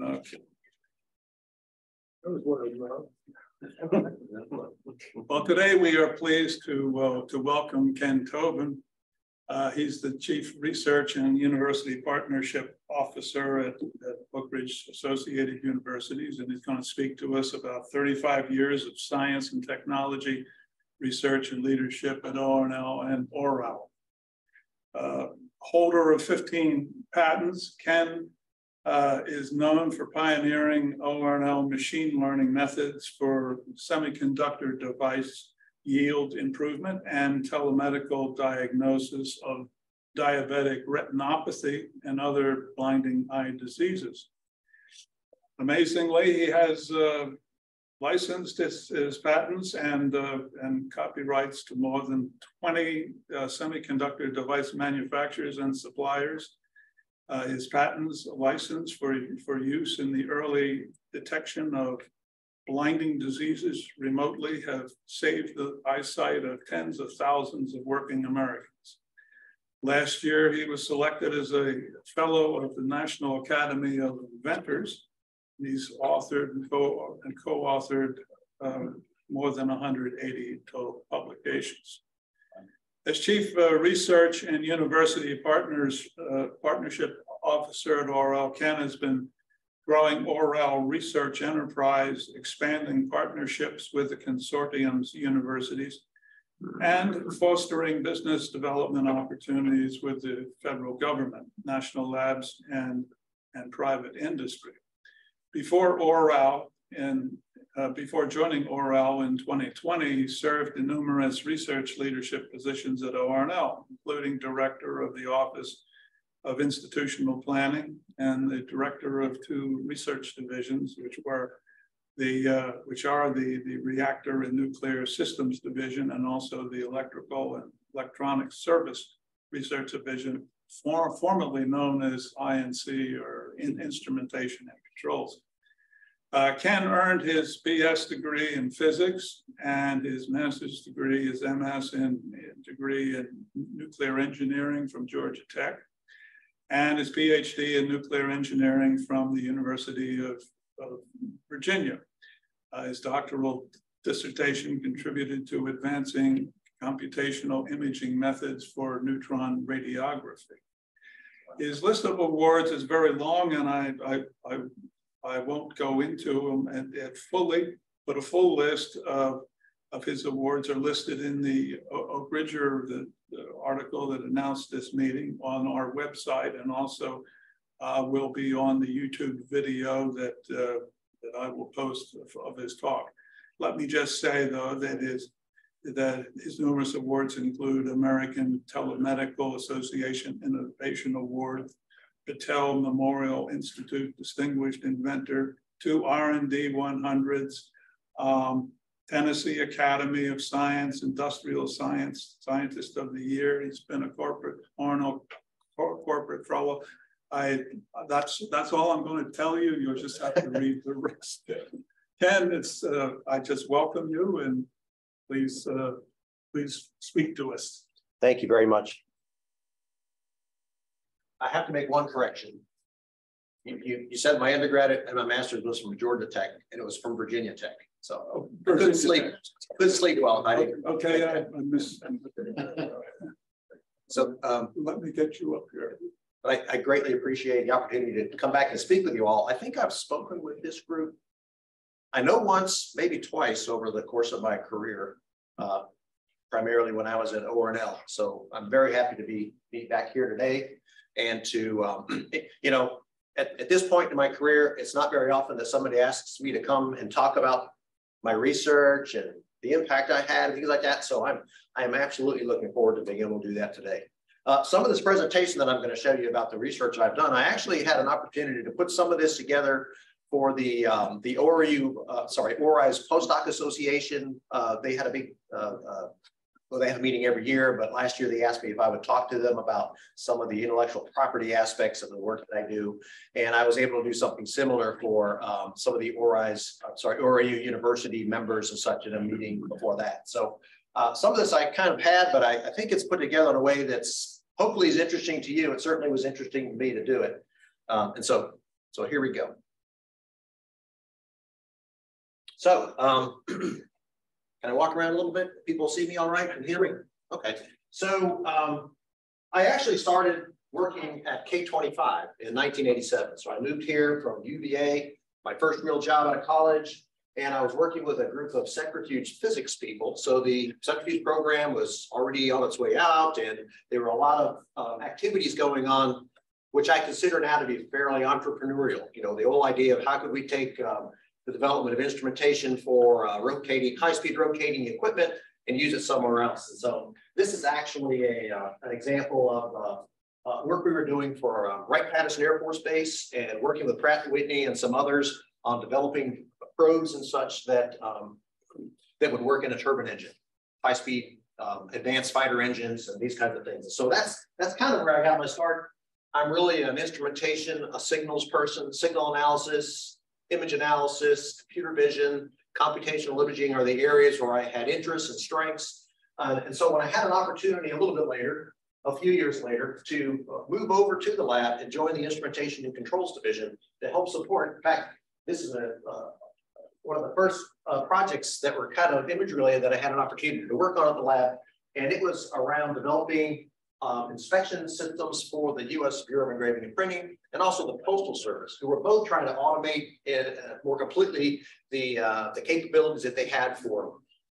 Okay. Well, today we are pleased to uh, to welcome Ken Tobin. Uh, he's the Chief Research and University Partnership Officer at, at Oak Ridge Associated Universities, and he's going to speak to us about 35 years of science and technology research and leadership at ORNL and ORAU. Uh, holder of 15 patents, Ken uh, is known for pioneering ORNL machine learning methods for semiconductor device yield improvement and telemedical diagnosis of diabetic retinopathy and other blinding eye diseases. Amazingly, he has uh, licensed his, his patents and, uh, and copyrights to more than 20 uh, semiconductor device manufacturers and suppliers. Uh, his patents license for, for use in the early detection of blinding diseases remotely have saved the eyesight of tens of thousands of working Americans. Last year, he was selected as a fellow of the National Academy of Inventors He's authored and co-authored um, more than 180 total publications. As Chief uh, Research and University Partners uh, Partnership Officer at ORAU, Ken has been growing ORAU research enterprise, expanding partnerships with the consortium's universities, and fostering business development opportunities with the federal government, national labs, and, and private industry. Before ORAU and uh, before joining ORAU in 2020, he served in numerous research leadership positions at ORNL, including director of the Office of Institutional Planning and the director of two research divisions, which were the uh, which are the the reactor and nuclear systems division and also the electrical and electronic service research division, for, formerly known as I&C or in instrumentation and controls. Uh, Ken earned his BS degree in physics and his master's degree, his MS in, in degree in nuclear engineering from Georgia Tech, and his PhD in nuclear engineering from the University of, of Virginia. Uh, his doctoral dissertation contributed to advancing computational imaging methods for neutron radiography. His list of awards is very long, and I, I, I, I won't go into them at, at fully, but a full list of, of his awards are listed in the Oak Ridger, the, the article that announced this meeting on our website, and also uh, will be on the YouTube video that, uh, that I will post of, of his talk. Let me just say, though, that his that his numerous awards include American Telemedical Association Innovation Award, Battelle Memorial Institute Distinguished Inventor, two R&D 100s, um, Tennessee Academy of Science, Industrial Science Scientist of the Year. He's been a corporate ORNL corporate fellow. I that's that's all I'm going to tell you. You'll just have to read the rest. Ken, it's uh, I just welcome you and please, uh, please speak to us. Thank you very much. I have to make one correction. You, you, you said my undergraduate and my master's was from Georgia Tech, and it was from Virginia Tech. So oh, couldn't sleep, couldn't sleep well. I. Okay, I, I missed. so um, let me get you up here. But I, I greatly appreciate the opportunity to come back and speak with you all. I think I've spoken with this group I know once, maybe twice over the course of my career, uh, primarily when I was at ORNL. So I'm very happy to be, be back here today and to, um, you know, at, at this point in my career, it's not very often that somebody asks me to come and talk about my research and the impact I had and things like that. So I'm, I'm absolutely looking forward to being able to do that today. Uh, some of this presentation that I'm going to show you about the research I've done, I actually had an opportunity to put some of this together for the um, the ORU, uh, sorry, ORI's Postdoc Association. Uh, they had a big, uh, uh, well, they have a meeting every year, but last year they asked me if I would talk to them about some of the intellectual property aspects of the work that I do. And I was able to do something similar for um, some of the ORI's, uh, sorry, ORAU University members and such in a meeting before that. So uh, some of this I kind of had, but I, I think it's put together in a way that's hopefully is interesting to you. It certainly was interesting to me to do it. Um, and so, so here we go. So, um, can I walk around a little bit? People see me all right and hear me? Okay. So, um, I actually started working at K25 in 1987. So I moved here from UVA, my first real job out of college, and I was working with a group of centrifuge physics people. So the centrifuge program was already on its way out, and there were a lot of um, activities going on, which I consider now to be fairly entrepreneurial. You know, the whole idea of how could we take um, the development of instrumentation for uh, rotating, high-speed rotating equipment and use it somewhere else. And so this is actually a, uh, an example of uh, uh, work we were doing for uh, Wright-Patterson Air Force Base and working with Pratt & Whitney and some others on developing probes and such that um, that would work in a turbine engine, high-speed um, advanced fighter engines and these kinds of things. So that's that's kind of where I got my start. I'm really an instrumentation, a signals person, signal analysis, image analysis, computer vision, computational imaging are the areas where I had interests and strengths. Uh, and so when I had an opportunity a little bit later a few years later to move over to the lab and join the instrumentation and controls division to help support. In fact, this is a, uh, one of the first uh, projects that were kind of image related that I had an opportunity to work on at the lab. And it was around developing um, inspection systems for the U.S. Bureau of Engraving and Printing, and also the Postal Service, who were both trying to automate it uh, more completely the uh, the capabilities that they had for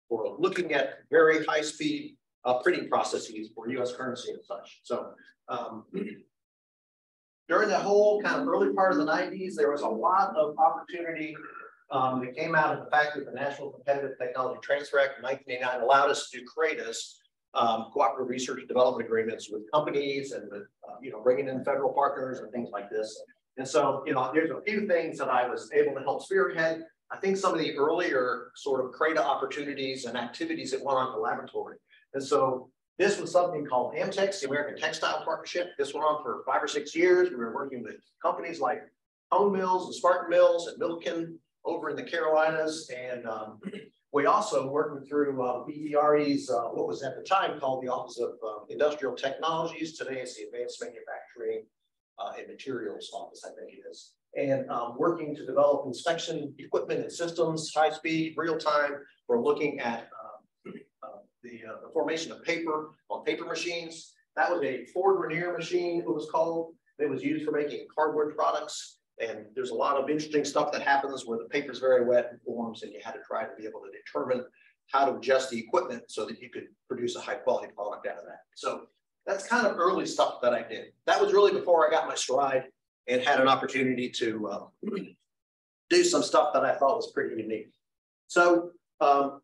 for looking at very high speed uh, printing processes for U.S. currency and such. So um, during the whole kind of early part of the 90s, there was a lot of opportunity um, that came out of the fact that the National Competitive Technology Transfer Act of 1989 allowed us to create us um, cooperative research and development agreements with companies and with, uh, you know, bringing in federal partners and things like this. And so, you know, there's a few things that I was able to help spearhead. I think some of the earlier sort of CRADA opportunities and activities that went on in the laboratory and so this was something called Amtex, the American Textile Partnership. This went on for five or six years. We were working with companies like Cone Mills and Spartan Mills and Milliken over in the Carolinas. And um, we also working through uh, EERE's, uh, what was at the time called the Office of uh, Industrial Technologies. Today it's the Advanced Manufacturing uh, and Materials Office, I think it is. And um, working to develop inspection equipment and systems, high speed, real time. We're looking at the, uh, the formation of paper on paper machines. That was a Fourdrinier machine, it was called. It was used for making cardboard products. And there's a lot of interesting stuff that happens where the paper is very wet and forms, and you had to try to be able to determine how to adjust the equipment so that you could produce a high quality product out of that. So that's kind of early stuff that I did. That was really before I got my stride and had an opportunity to uh, do some stuff that I thought was pretty unique. So um,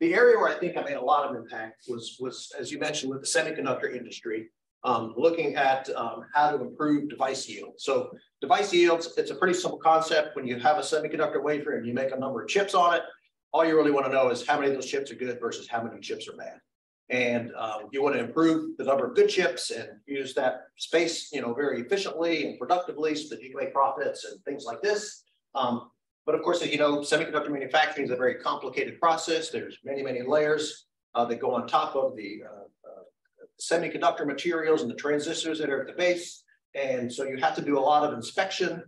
the area where I think I made a lot of impact was, was as you mentioned, with the semiconductor industry, um, looking at um, how to improve device yield. So device yields, it's a pretty simple concept. When you have a semiconductor wafer and you make a number of chips on it, all you really want to know is how many of those chips are good versus how many chips are bad. And um, you want to improve the number of good chips and use that space, you know, very efficiently and productively so that you can make profits and things like this. Um, but of course, as you know, semiconductor manufacturing is a very complicated process. There's many, many layers uh, that go on top of the uh, uh, semiconductor materials and the transistors that are at the base. And so you have to do a lot of inspection.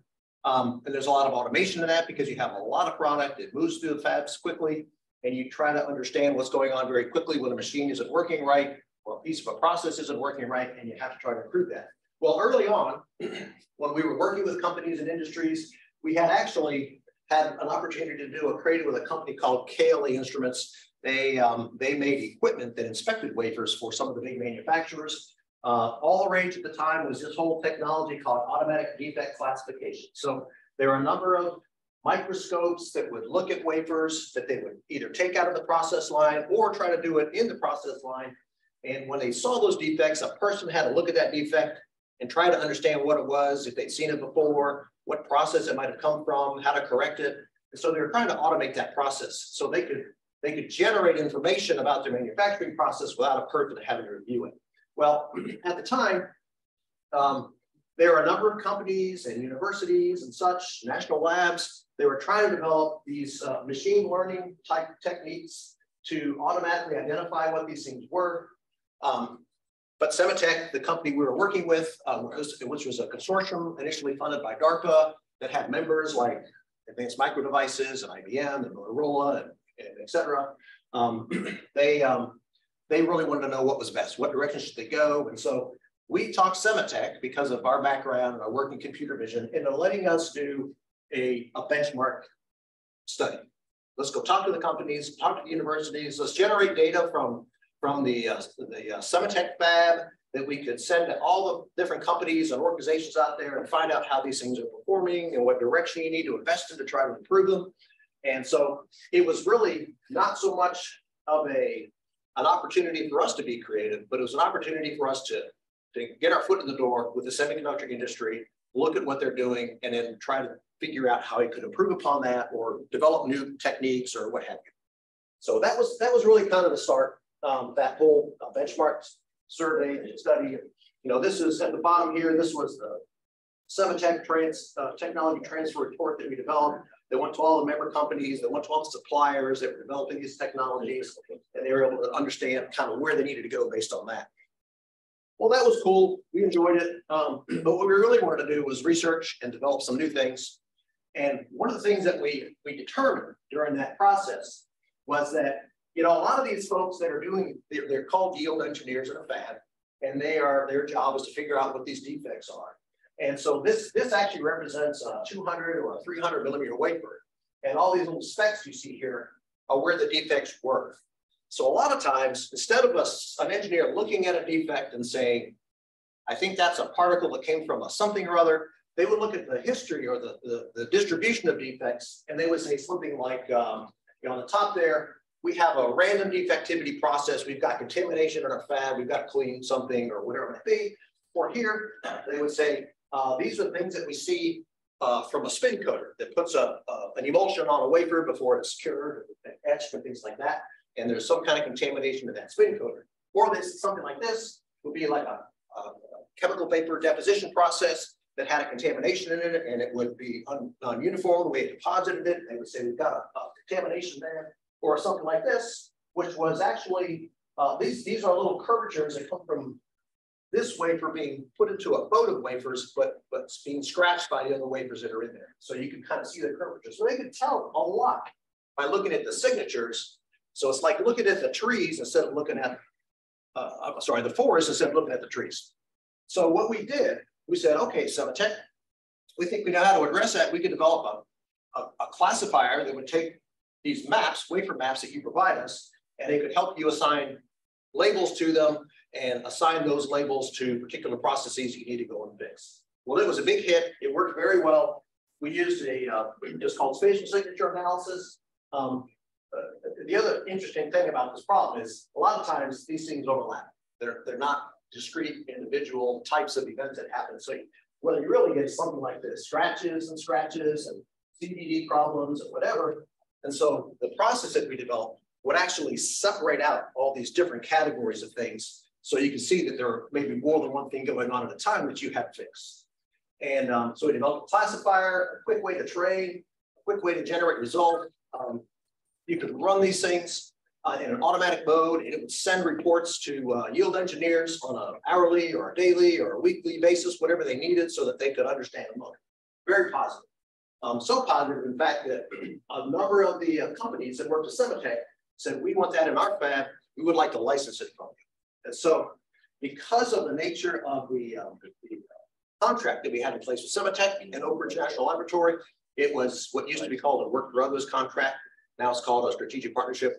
Um, and there's a lot of automation in that because you have a lot of product. It moves through the fabs quickly. And you try to understand what's going on very quickly when a machine isn't working right or a piece of a process isn't working right. And you have to try to improve that. Well, early on, when we were working with companies and industries, we had actually had an opportunity to do a CRADA with a company called KLA Instruments. They, um, they made equipment that inspected wafers for some of the big manufacturers. Uh, all the rage at the time was this whole technology called automatic defect classification. So there are a number of microscopes that would look at wafers that they would either take out of the process line or try to do it in the process line. And when they saw those defects, a person had to look at that defect and try to understand what it was, if they'd seen it before, what process it might have come from, how to correct it. And so they were trying to automate that process so they could they could generate information about their manufacturing process without a person having to review it. Well, at the time, um, there are a number of companies and universities and such, national labs, they were trying to develop these uh, machine learning type techniques to automatically identify what these things were. Um, but Sematech, the company we were working with, uh, which was a consortium initially funded by DARPA that had members like Advanced Micro Devices and IBM and Motorola and et cetera, um, they, um, they really wanted to know what was best, what direction should they go. And so we talked Sematech because of our background and our work in computer vision into letting us do a, a benchmark study. Let's go talk to the companies, talk to the universities, let's generate data from, from the, uh, the uh, Sematech fab that we could send to all the different companies and organizations out there and find out how these things are performing and what direction you need to invest in to try to improve them. And so it was really not so much of a an opportunity for us to be creative, but it was an opportunity for us to, to get our foot in the door with the semiconductor industry, look at what they're doing, and then try to figure out how we could improve upon that or develop new techniques or what have you. So that was that was really kind of the start. Um, that whole uh, benchmark survey and study. You know, this is at the bottom here. This was the Sematech trans, uh, technology transfer report that we developed. They went to all the member companies, they went to all the suppliers that were developing these technologies, and they were able to understand kind of where they needed to go based on that. Well, that was cool. We enjoyed it. Um, but what we really wanted to do was research and develop some new things. And one of the things that we, we determined during that process was that, you know, a lot of these folks that are doing, they're, they're called yield engineers in a fab, and they are, their job is to figure out what these defects are. And so this, this actually represents a 200 or a 300 millimeter wafer. And all these little specks you see here are where the defects were. So a lot of times, instead of us, an engineer looking at a defect and saying, I think that's a particle that came from a something or other, they would look at the history or the, the, the distribution of defects, and they would say something like, um, you know, on the top there, we have a random defectivity process. We've got contamination in our fab. We've got to clean something or whatever it may be. Or here, they would say uh, these are things that we see uh, from a spin coater that puts a, an emulsion on a wafer before it's cured and etched and things like that. And there's some kind of contamination in that spin coater. Or this something like this would be like a, a, chemical vapor deposition process that had a contamination in it and it would be non-uniform the way it deposited it. They would say we've got a, a, contamination there or something like this, which was actually, uh, these, these are little curvatures that come from this wafer being put into a boat of wafers, but, but being scratched by the other wafers that are in there. So you can kind of see the curvature. So they can tell a lot by looking at the signatures. So it's like looking at the trees instead of looking at, uh, sorry, the forest instead of looking at the trees. So what we did, we said, okay, Sematech, we think we know how to address that. We could develop a, a, a classifier that would take these maps, wafer maps that you provide us, and it could help you assign labels to them and assign those labels to particular processes you need to go and fix. Well, it was a big hit. It worked very well. We used a uh, just called spatial signature analysis. Um, uh, the other interesting thing about this problem is a lot of times these things overlap. They're, they're not discrete individual types of events that happen. So whether you really get something like this, scratches and scratches and CVD problems and whatever. And so the process that we developed would actually separate out all these different categories of things so you can see that there may be more than one thing going on at a time that you have to fix. And um, so we developed a classifier, a quick way to train, a quick way to generate result. Um, you could run these things uh, in an automatic mode and it would send reports to uh, yield engineers on an hourly or a daily or a weekly basis, whatever they needed so that they could understand the mode. Very positive. Um, so positive, in fact, that a number of the uh, companies that worked with Sematech said, we want that in our fab, we would like to license it from you. And so because of the nature of the, um, the contract that we had in place with Sematech and Oak Ridge National Laboratory, it was what used to be called a work for others contract. Now it's called a strategic partnership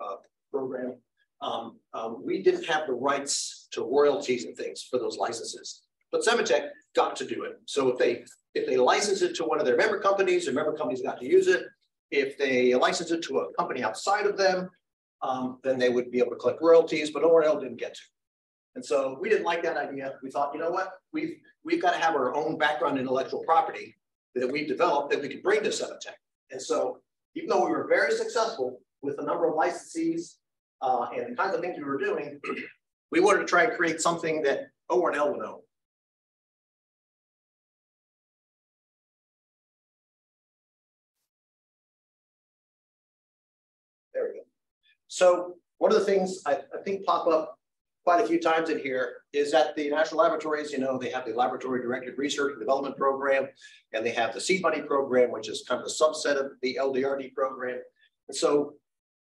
uh, program. Um, um, we didn't have the rights to royalties and things for those licenses, but Sematech got to do it. So if they if they license it to one of their member companies, their member companies got to use it. If they license it to a company outside of them, um, then they would be able to collect royalties, but ORNL didn't get to. And so we didn't like that idea. We thought, you know what, we've, we've got to have our own background intellectual property that we've developed that we could bring to Sematech. And so even though we were very successful with a number of licensees uh, and the kinds of things we were doing, we wanted to try and create something that ORNL would own. So one of the things I, I think pop up quite a few times in here is that the national laboratories, you know, they have the laboratory directed research and development program, and they have the seed money program, which is kind of a subset of the LDRD program. And so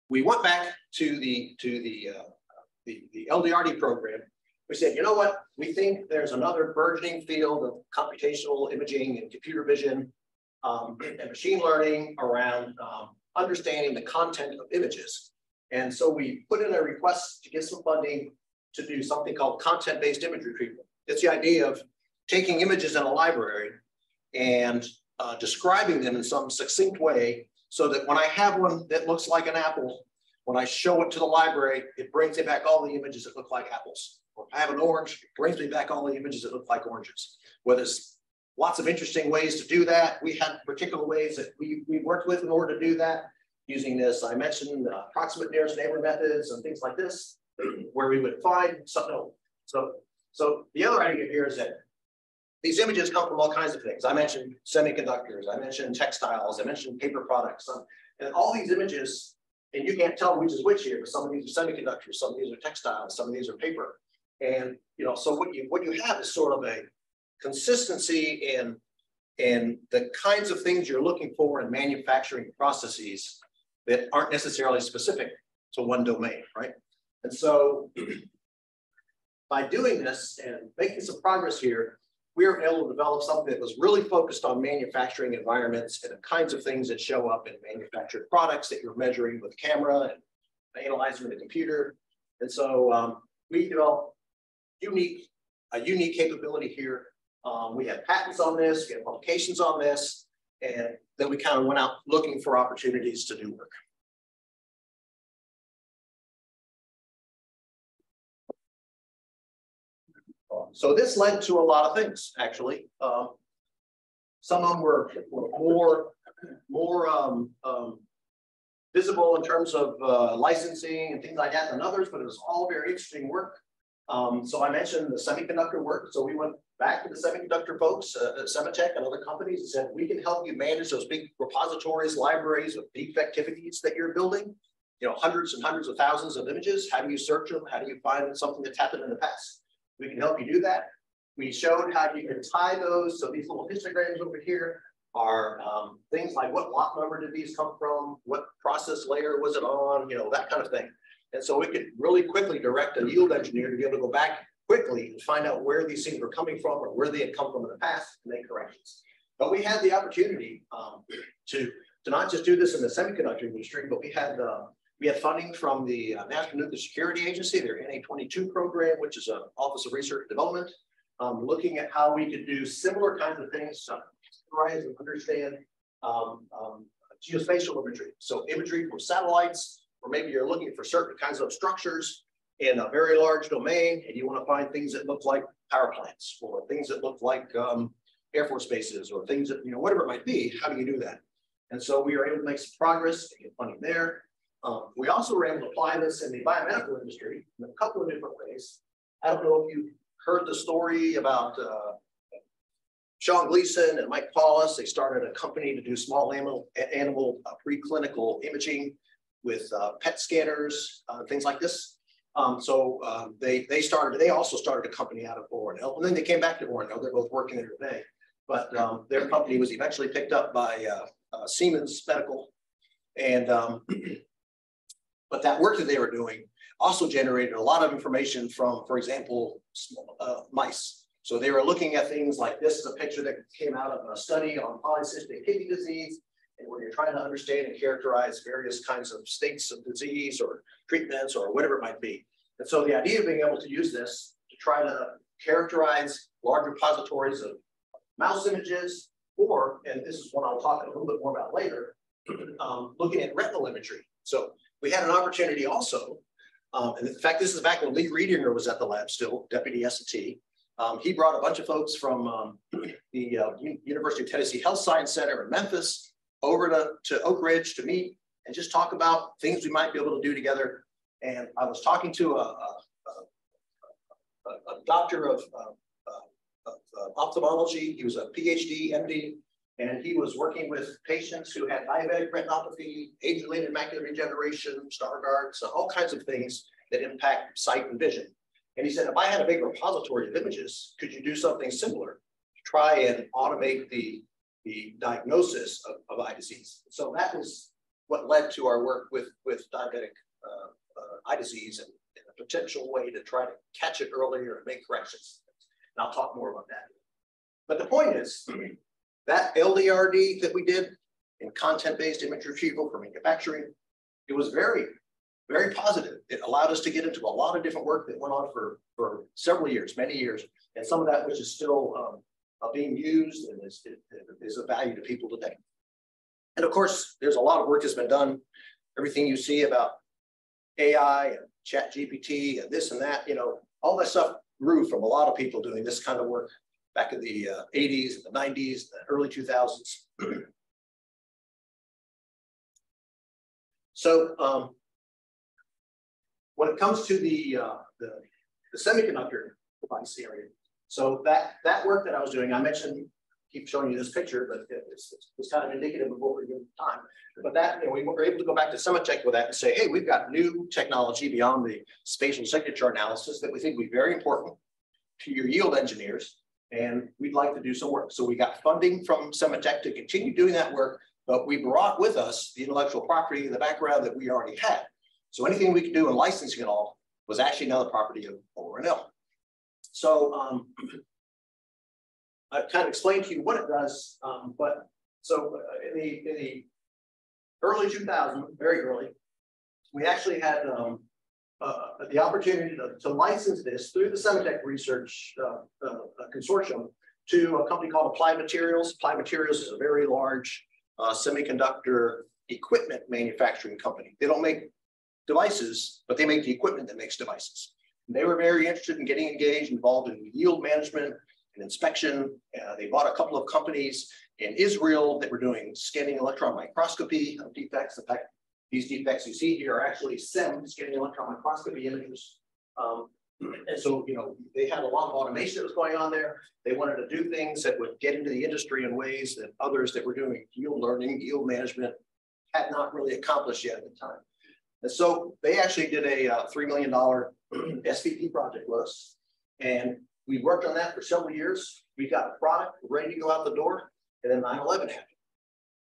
we went back to the to the uh, the, the LDRD program. We said, you know what? We think there's another burgeoning field of computational imaging and computer vision um, and machine learning around um, understanding the content of images. And so we put in a request to get some funding to do something called content-based image retrieval. It's the idea of taking images in a library and uh, describing them in some succinct way so that when I have one that looks like an apple, when I show it to the library, it brings me back all the images that look like apples. Or if I have an orange, it brings me back all the images that look like oranges. Well, there's lots of interesting ways to do that. We had particular ways that we, we worked with in order to do that using this. I mentioned uh, approximate nearest neighbor methods and things like this where we would find something. So, so the other idea here is that these images come from all kinds of things. I mentioned semiconductors, I mentioned textiles, I mentioned paper products, and all these images, and you can't tell which is which here, but some of these are semiconductors, some of these are textiles, some of these are paper. And you know, so what you what you have is sort of a consistency in in the kinds of things you're looking for in manufacturing processes that aren't necessarily specific to one domain, right? And so by doing this and making some progress here, we were able to develop something that was really focused on manufacturing environments and the kinds of things that show up in manufactured products that you're measuring with camera and analyzing with a computer. And so um, we developed unique, a unique capability here. Um, we have patents on this, we have publications on this, and then we kind of went out looking for opportunities to do work. So this led to a lot of things, actually. Um, some of them were, were more, more um, um, visible in terms of uh, licensing and things like that than others, but it was all very interesting work. Um, so I mentioned the semiconductor work. So we went back to the semiconductor folks uh, at Sematech and other companies and said, we can help you manage those big repositories, libraries of defectivities that you're building. You know, hundreds and hundreds of thousands of images. How do you search them? How do you find something that's happened in the past? We can help you do that. We showed how you can tie those. So these little histograms over here are um, things like what lot number did these come from? What process layer was it on? You know, that kind of thing. And so we could really quickly direct a yield engineer to be able to go back quickly and find out where these things were coming from or where they had come from in the past and make corrections. But we had the opportunity um, to, to not just do this in the semiconductor industry, but we had uh, we had funding from the uh, National Nuclear Security Agency, their NA22 program, which is an Office of Research and Development, um, looking at how we could do similar kinds of things to categorize and understand um, um, geospatial imagery. So imagery from satellites, or maybe you're looking for certain kinds of structures in a very large domain, and you want to find things that look like power plants, or things that look like um, Air Force bases, or things that, you know, whatever it might be, how do you do that? And so we were able to make some progress, and get funding there. Um, we also were able to apply this in the biomedical industry in a couple of different ways. I don't know if you heard the story about uh, Sean Gleason and Mike Paulus. They started a company to do small animal, animal uh, preclinical imaging with uh, PET scanners, uh, things like this. Um, so um, they they started. They also started a company out of ORNL, and then they came back to ORNL. They're both working there today. But um, their company was eventually picked up by uh, uh, Siemens Medical, and um, but that work that they were doing also generated a lot of information from, for example, uh, mice. So they were looking at things like this is a picture that came out of a study on polycystic kidney disease, and where you're trying to understand and characterize various kinds of states of disease or treatments or whatever it might be. And so the idea of being able to use this to try to characterize large repositories of mouse images, or, and this is one I'll talk a little bit more about later, um, looking at retinal imagery. So we had an opportunity also, um, and in fact, this is back when Lee Riedinger was at the lab still, deputy S&T. Um, he brought a bunch of folks from um, the uh, University of Tennessee Health Science Center in Memphis over to, to Oak Ridge to meet and just talk about things we might be able to do together. And I was talking to a, a, a, a doctor of, uh, of, of ophthalmology. He was a PhD, MD, and he was working with patients who had diabetic retinopathy, age-related macular degeneration, Stargardt, so all kinds of things that impact sight and vision. And he said, if I had a big repository of images, could you do something similar? to Try and automate the, the diagnosis of, of eye disease. So that was what led to our work with, with diabetic uh, uh, eye disease and, and, a potential way to try to catch it earlier and make corrections. And I'll talk more about that. But the point is that LDRD that we did in content-based image retrieval for manufacturing, it was very, very positive. It allowed us to get into a lot of different work that went on for, for several years, many years. And some of that which is still um, uh, being used and is, is of value to people today. And of course, there's a lot of work that's been done. Everything you see about AI and ChatGPT and this and that, you know, all that stuff grew from a lot of people doing this kind of work back in the uh, 80s, the 90s, the early 2000s. so um, when it comes to the, uh, the, the semiconductor device area, so that, that work that I was doing, I mentioned, keep showing you this picture, but it's, it's kind of indicative of what we're doing at the time. But that, you know, we were able to go back to Sematech with that and say, hey, we've got new technology beyond the spatial signature analysis that we think will be very important to your yield engineers. And we'd like to do some work. So we got funding from Sematech to continue doing that work, but we brought with us the intellectual property the background that we already had. So anything we could do in licensing and all was actually now the property of ORNL. So um, I've kind of explained to you what it does, um, but so uh, in the in the early 2000, very early, we actually had um, uh, the opportunity to, to, license this through the Sematech Research uh, uh, Consortium to a company called Applied Materials. Applied Materials is a very large uh, semiconductor equipment manufacturing company. They don't make devices, but they make the equipment that makes devices. They were very interested in getting engaged, involved in yield management and inspection. Uh, they bought a couple of companies in Israel that were doing scanning electron microscopy of defects. In fact, these defects you see here are actually SEM, scanning electron microscopy images. Um, and so, you know, they had a lot of automation that was going on there. They wanted to do things that would get into the industry in ways that others that were doing yield learning, yield management had not really accomplished yet at the time. And so they actually did a uh, $3 million SPP project with us. And we worked on that for several years. We got a product ready to go out the door, and then 9-11 happened.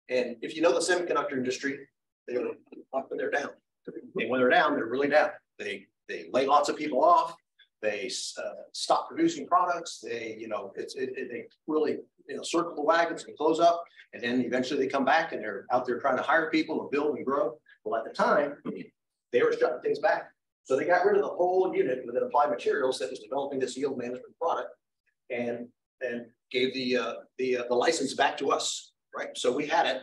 And if you know the semiconductor industry, they're up and they're down. And when they're down, they're really down. They they lay lots of people off. They uh, stop producing products. They, you know, it's it, it, they really you know circle the wagons and close up, and then eventually they come back and they're out there trying to hire people and build and grow. Well, at the time, they were shutting things back. So they got rid of the whole unit within Applied Materials that was developing this yield management product and, and gave the, uh, the, uh, the license back to us, right? So we had it,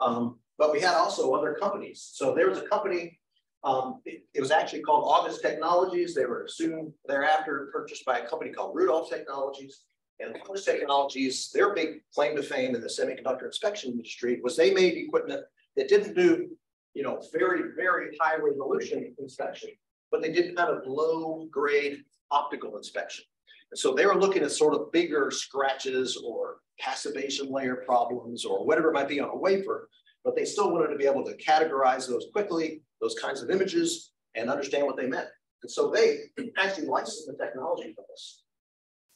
um, but we had also other companies. So there was a company, um, it, it, was actually called August Technologies. They were soon thereafter purchased by a company called Rudolph Technologies. And August Technologies, their big claim to fame in the semiconductor inspection industry was they made equipment that didn't do you know, very, very high resolution inspection, but they did kind of low grade optical inspection. And so they were looking at sort of bigger scratches or passivation layer problems or whatever it might be on a wafer, but they still wanted to be able to categorize those quickly, those kinds of images, and understand what they meant. And so they actually licensed the technology for us.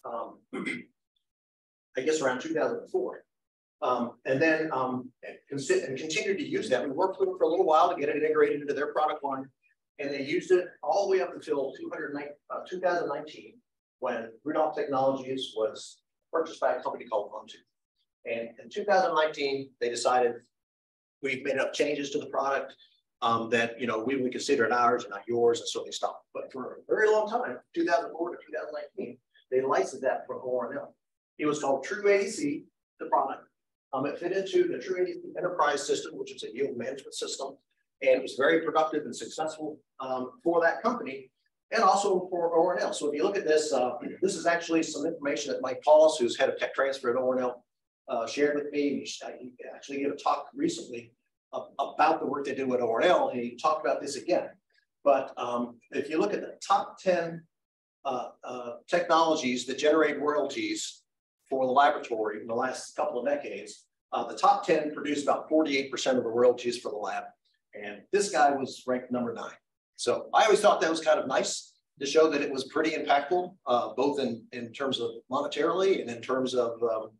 Um, I guess around 2004. Um, and then um, and, continued to use that. We worked with them for a little while to get it integrated into their product line. And they used it all the way up until uh, 2019 when Rudolph Technologies was purchased by a company called Onto. And in 2019, they decided we've made enough changes to the product um, that you know we would consider it ours and not yours, and so they stopped. But for a very long time, 2004 to 2019, they licensed that from ORNL. It was called True ADC, the product, um, it fit into the True Enterprise system, which is a yield management system, and it was very productive and successful um, for that company and also for ORNL. So if you look at this, uh, this is actually some information that Mike Paulus, who's head of tech transfer at ORNL, uh, shared with me. He actually gave a talk recently about the work they did with ORNL, and he talked about this again. But um, if you look at the top 10 uh, uh, technologies that generate royalties for the laboratory in the last couple of decades, uh, the top 10 produced about 48% of the royalties for the lab. And this guy was ranked number nine. So I always thought that was kind of nice to show that it was pretty impactful, uh, both in, in terms of monetarily and in terms of um,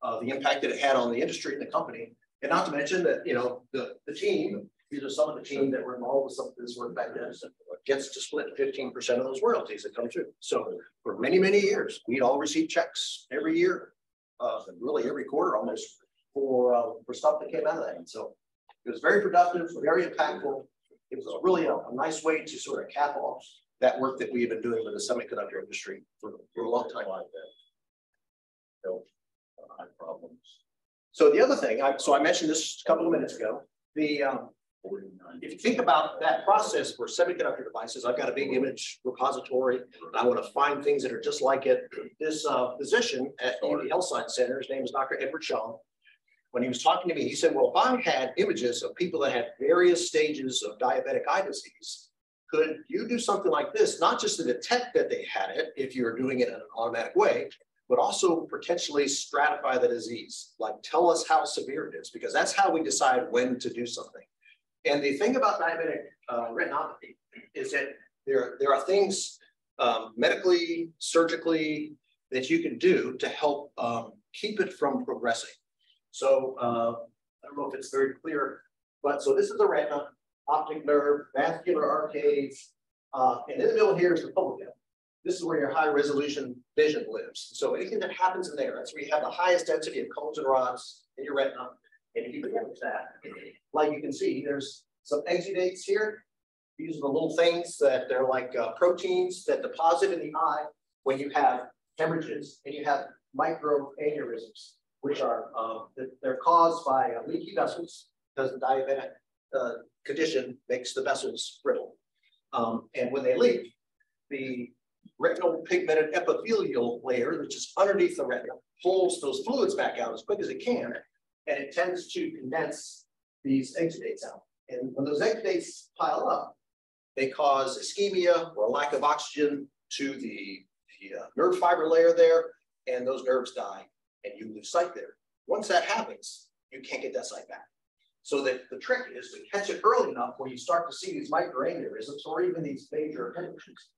uh, the impact that it had on the industry and the company. And not to mention that, you know, the, the team, these are some of the team that were involved with some of this work back then, gets to split 15% of those royalties that come through. So for many, many years, we'd all receive checks every year, uh, really every quarter almost for, uh, for stuff that came out of that. And so it was very productive, very impactful. It was really a, a nice way to sort of cap off that work that we have been doing with the semiconductor industry for, for a long time. Like that. So, uh, problems. So the other thing, I, so I mentioned this a couple of minutes ago, the um, if you think about that process for semiconductor devices, I've got a big image repository. And I want to find things that are just like it. This uh, physician at the Health Science Center, his name is Dr. Edward Chaum. When he was talking to me, he said, well, if I had images of people that had various stages of diabetic eye disease, could you do something like this, not just to detect that they had it, if you're doing it in an automatic way, but also potentially stratify the disease, like tell us how severe it is, because that's how we decide when to do something. And the thing about diabetic uh, retinopathy is that there, there are things um, medically, surgically, that you can do to help um, keep it from progressing. So uh, I don't know if it's very clear, but so this is the retina, optic nerve, vascular arcades, uh, and in the middle here is the fovea. This is where your high resolution vision lives. So anything that happens in there, that's where you have the highest density of cones and rods in your retina. And if you that, like you can see, there's some exudates here. These are the little things that they're like uh, proteins that deposit in the eye when you have hemorrhages and you have microaneurysms, which are uh, they're caused by uh, leaky vessels because the diabetic uh, condition makes the vessels brittle. Um, and when they leak, the retinal pigmented epithelial layer, which is underneath the retina, pulls those fluids back out as quick as it can, and it tends to condense these exudates out. And when those exudates pile up, they cause ischemia or lack of oxygen to the, the uh, nerve fiber layer there, and those nerves die, and you lose sight there. Once that happens, you can't get that sight back. So that the trick is to catch it early enough where you start to see these microaneurysms or even these major hemorrhages.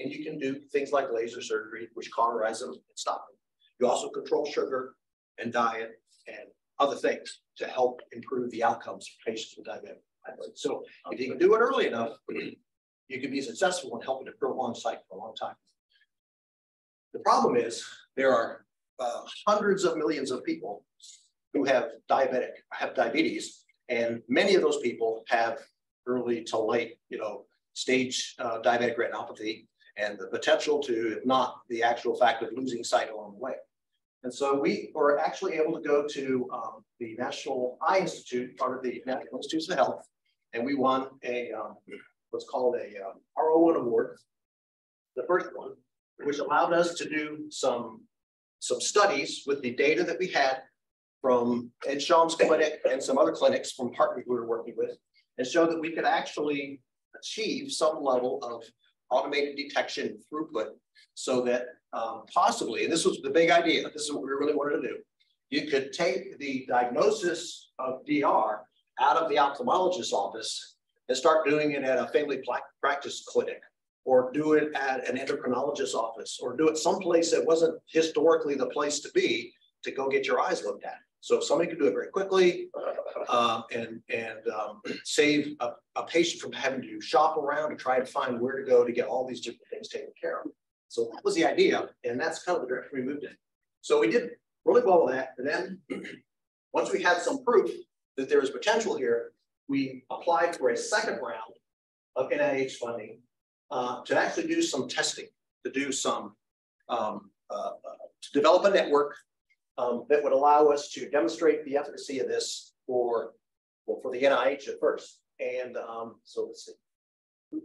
And you can do things like laser surgery, which cauterize them and stop them. You also control sugar and diet and other things to help improve the outcomes for patients with diabetic diabetes. So if you can do it early enough, you can be successful in helping to prolong sight for a long time. The problem is there are uh, hundreds of millions of people who have diabetic, have diabetes, and many of those people have early to late, you know, stage uh, diabetic retinopathy and the potential to, if not the actual fact of losing sight along the way. And so we were actually able to go to um, the National Eye Institute, part of the National Institutes of Health, and we won a um, what's called a um, R01 award, the first one, which allowed us to do some some studies with the data that we had from Ed Chaum's clinic and some other clinics from partners we were working with, and show that we could actually achieve some level of automated detection throughput so that um, possibly, and this was the big idea, this is what we really wanted to do, you could take the diagnosis of DR out of the ophthalmologist's office and start doing it at a family practice clinic or do it at an endocrinologist's office or do it someplace that wasn't historically the place to be to go get your eyes looked at. So if somebody could do it very quickly uh, and, and um, save a, a, patient from having to shop around and try to find where to go to get all these different things taken care of. So that was the idea, and that's kind of the direction we moved in. So we did really well with that. And then once we had some proof that there was potential here, we applied for a second round of NIH funding uh, to actually do some testing, to do some, um, uh, to develop a network um, that would allow us to demonstrate the efficacy of this for, well, for the NIH at first. And um, so let's see.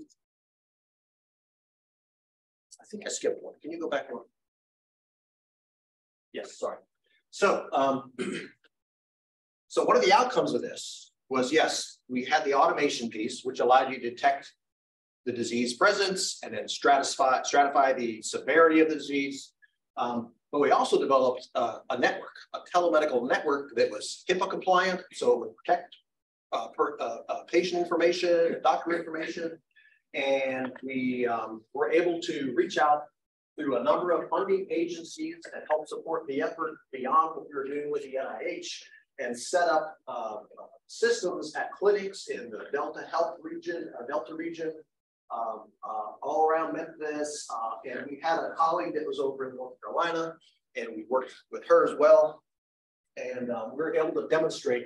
I think I skipped one. Can you go back one? Yes, sorry. So, um, so one of the outcomes of this was, yes, we had the automation piece, which allowed you to detect the disease presence and then stratify, stratify the severity of the disease. Um, but we also developed uh, a network, a telemedical network that was HIPAA compliant, so it would protect uh, per, uh, uh patient information, doctor information. And we um, were able to reach out through a number of funding agencies that help support the effort beyond what we were doing with the NIH and set up uh, systems at clinics in the Delta Health region, uh, Delta region, um, uh, all around Memphis. Uh, and we had a colleague that was over in North Carolina, and we worked with her as well. And um, we were able to demonstrate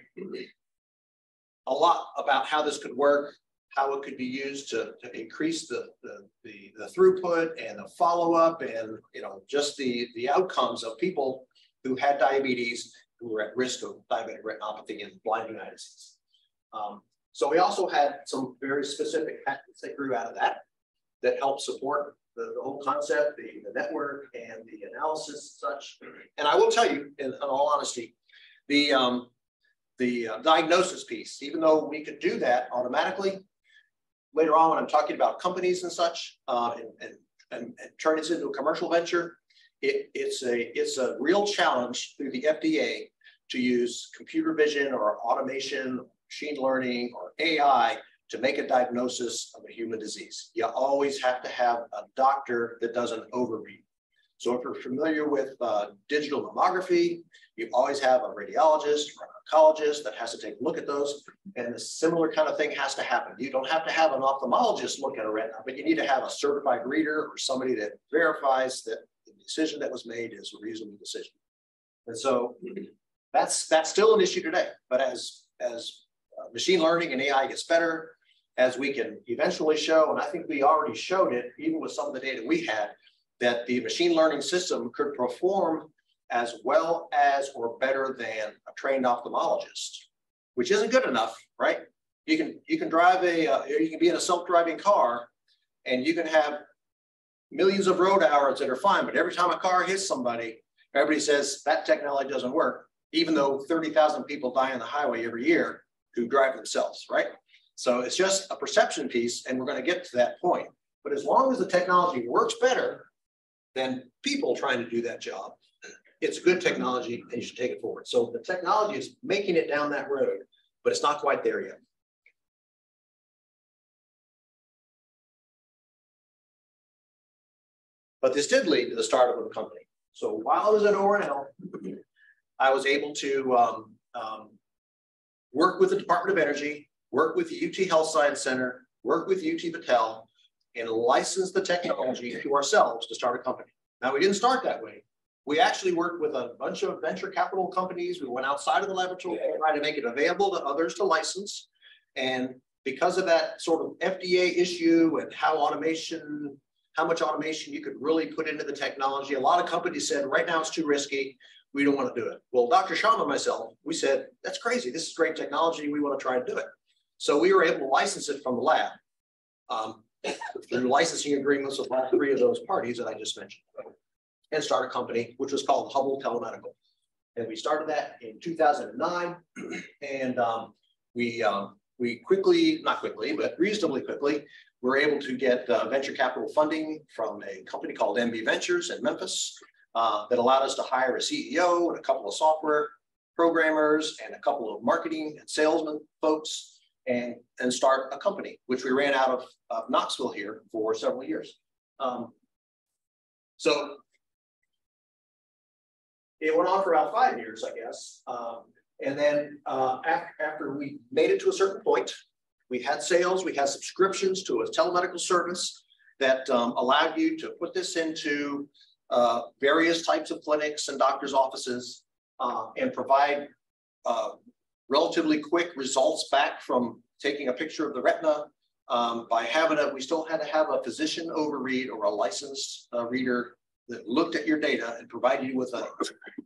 a lot about how this could work, how it could be used to, to increase the, the, the, the throughput and the follow-up and you know just the, the outcomes of people who had diabetes who were at risk of diabetic retinopathy and disease. Um, so we also had some very specific patents that grew out of that that helped support the, the whole concept, the, the network and the analysis and such. And I will tell you, in, in all honesty, the, um, the uh, diagnosis piece, even though we could do that automatically, later on when I'm talking about companies and such, uh, and, and, and, and, turn this into a commercial venture, it, it's, a, it's a real challenge through the FDA to use computer vision or automation, machine learning or AI to make a diagnosis of a human disease. You always have to have a doctor that does an overread. So if you're familiar with uh, digital mammography, you always have a radiologist or an oncologist that has to take a look at those. And a similar kind of thing has to happen. You don't have to have an ophthalmologist look at a retina, but you need to have a certified reader or somebody that verifies that the decision that was made is a reasonable decision. And so that's that's still an issue today. But as as uh, machine learning and AI gets better, as we can eventually show, and I think we already showed it, even with some of the data we had, that the machine learning system could perform as well as or better than a trained ophthalmologist, which isn't good enough, right? You can you can drive a uh, you can be in a self-driving car, and you can have millions of road hours that are fine, but every time a car hits somebody, everybody says that technology doesn't work, even though 30,000 people die on the highway every year who drive themselves, right? So it's just a perception piece, and we're going to get to that point. But as long as the technology works better than people trying to do that job, it's good technology and you should take it forward. So the technology is making it down that road, but it's not quite there yet. But this did lead to the startup of the company. So while I was at ORNL, I was able to um, um, work with the Department of Energy, work with the UT Health Science Center, work with UT Battelle, and license the technology to ourselves to start a company. Now, we didn't start that way. We actually worked with a bunch of venture capital companies. We went outside of the laboratory to try to make it available to others to license. And because of that sort of FDA issue and how automation, how much automation you could really put into the technology, a lot of companies said, right now it's too risky we don't want to do it. Well, Dr. Chaum and myself, we said, that's crazy. This is great technology. We want to try to do it. So we were able to license it from the lab um, through licensing agreements with all three of those parties that I just mentioned and start a company, which was called Hubble Telemedical. And we started that in 2009. And um, we, um, we quickly, not quickly, but reasonably quickly, were able to get uh, venture capital funding from a company called MB Ventures in Memphis uh, that allowed us to hire a CEO and a couple of software programmers and a couple of marketing and salesman folks and, and start a company, which we ran out of, of Knoxville here for several years. Um, so it went on for about five years, I guess. Um, and then uh, after, after we made it to a certain point, we had sales, we had subscriptions to a telemedical service that um, allowed you to put this into uh, various types of clinics and doctors' offices uh, and provide uh, relatively quick results back from taking a picture of the retina. Um, by having a, we still had to have a physician overread or a licensed uh, reader that looked at your data and provided you with a,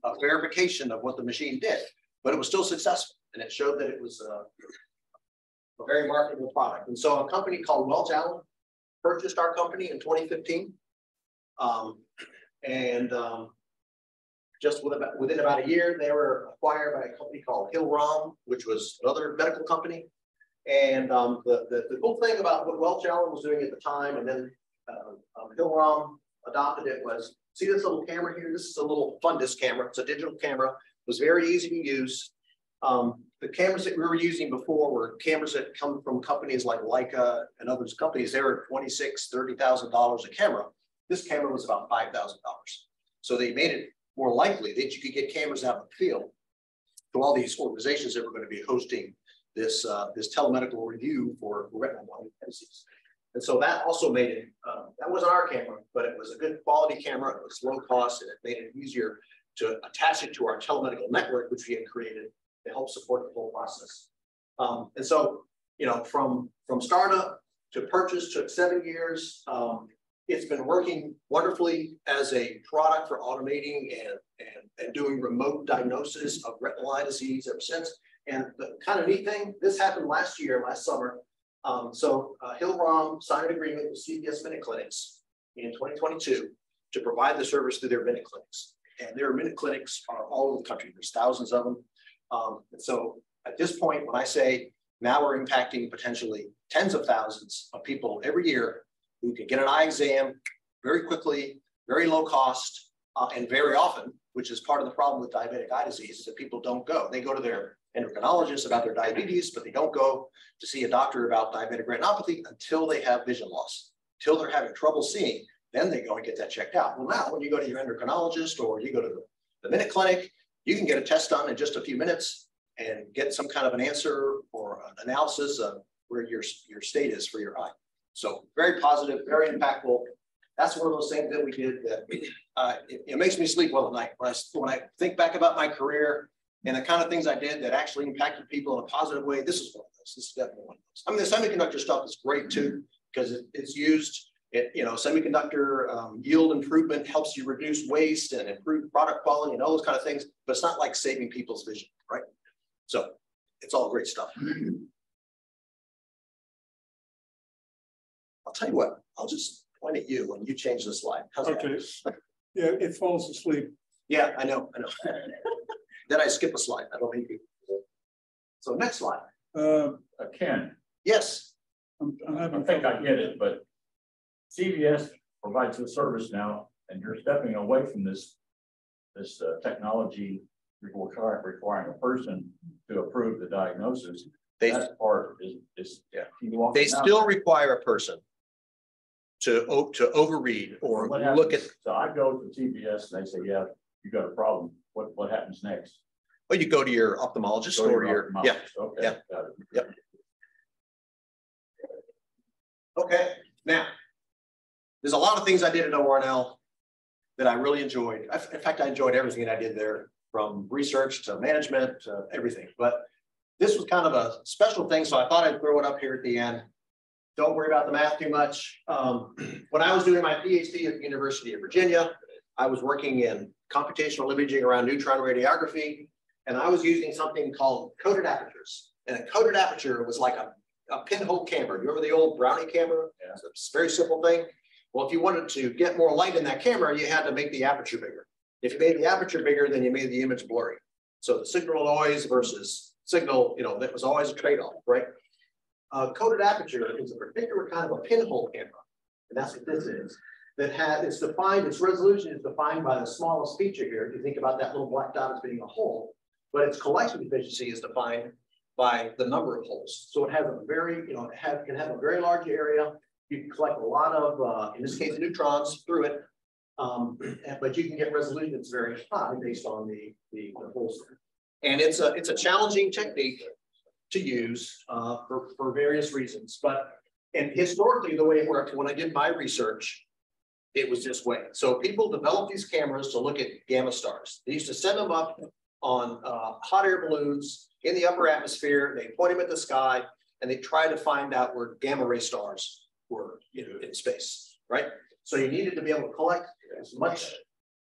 a, verification of what the machine did, but it was still successful and it showed that it was a, a very marketable product. And so a company called Welch Allyn purchased our company in 2015. Um, and um, just with about, within about a year, they were acquired by a company called Hill-Rom, which was another medical company. And um, the, the, the, cool thing about what Welch Allyn was doing at the time, and then uh, um, Hill-Rom adopted it was, see this little camera here? This is a little fundus camera. It's a digital camera. It was very easy to use. Um, the cameras that we were using before were cameras that come from companies like Leica and others companies. They were $26,000, $30,000 a camera. This camera was about $5,000. So they made it more likely that you could get cameras out in the field to all these organizations that were going to be hosting this, uh, this telemedical review for retinal disease. And so that also made it, uh, that wasn't our camera, but it was a good quality camera. It was low cost and it made it easier to attach it to our telemedical network, which we had created to help support the whole process. Um, and so, you know, from, from startup to purchase took seven years. Um, it's been working wonderfully as a product for automating and, and, and doing remote diagnosis of retinal eye disease ever since. And the kind of neat thing, this happened last year, last summer. Um, so uh, Hillrom signed an agreement with CVS Minute Clinics in 2022 to provide the service through their minute clinics. And their minute clinics are all over the country. There's thousands of them. Um, and so at this point, when I say now we're impacting potentially tens of thousands of people every year who can get an eye exam very quickly, very low cost, uh, and very often, which is part of the problem with diabetic eye disease, is that people don't go. They go to their endocrinologist about their diabetes, but they don't go to see a doctor about diabetic retinopathy until they have vision loss, until they're having trouble seeing. Then they go and get that checked out. Well, now when you go to your endocrinologist or you go to the, the Minute Clinic, you can get a test done in just a few minutes and get some kind of an answer or an analysis of where your, your state is for your eye. So very positive, very impactful. That's one of those things that we did that uh, it, it, makes me sleep well at night. When I, when I think back about my career and the kind of things I did that actually impacted people in a positive way, this is one of those. This is definitely one of those. I mean, the semiconductor stuff is great too, because it, it's used it, you know, semiconductor um, yield improvement helps you reduce waste and improve product quality and all those kind of things, but it's not like saving people's vision, right? So it's all great stuff. I'll tell you what, I'll just point at you when you change the slide. How's okay. That? Yeah, it falls asleep. Yeah, I know, I know. then I skip a slide. I don't need you. So next slide. Uh, uh, Ken. Yes. I'm, I'm I think I get it, but CVS provides the service now, and you're stepping away from this this uh, technology require, requiring a person to approve the diagnosis. They, that part is, is yeah. They still require a person to to overread or look at. So I go to CVS and they say, "Yeah, you got a problem. What what happens next?" Well, you go to your ophthalmologist go or your, your yeah, okay, yeah, yep. Okay, now there's a lot of things I did at ORNL that I really enjoyed. In fact, I enjoyed everything that I did there from research to management to everything. But this was kind of a special thing, so I thought I'd throw it up here at the end. Don't worry about the math too much. Um, when I was doing my PhD at the University of Virginia, I was working in computational imaging around neutron radiography, and I was using something called coded apertures. And a coded aperture was like a, a pinhole camera. You remember the old Brownie camera? Yeah. It's a very simple thing. Well, if you wanted to get more light in that camera, you had to make the aperture bigger. If you made the aperture bigger, then you made the image blurry. So the signal noise versus signal, you know, that was always a trade-off, right? Uh, coded aperture is a particular kind of a pinhole camera, and that's what this is. That has it's defined, its resolution is defined by the smallest feature here. If you think about that little black dot as being a hole, but its collection efficiency is defined by the number of holes. So it has a very, you know, it have, can have a very large area you can collect a lot of, uh, in this case, neutrons through it, um, but you can get resolution that's very high based on the, the, the holes. And it's a, it's a challenging technique to use uh, for, for various reasons. But and historically, the way it worked, when I did my research, it was this way. So people developed these cameras to look at gamma stars. They used to send them up on uh, hot air balloons in the upper atmosphere. They point them at the sky and they try to find out where gamma ray stars were in space, right? So you needed to be able to collect as much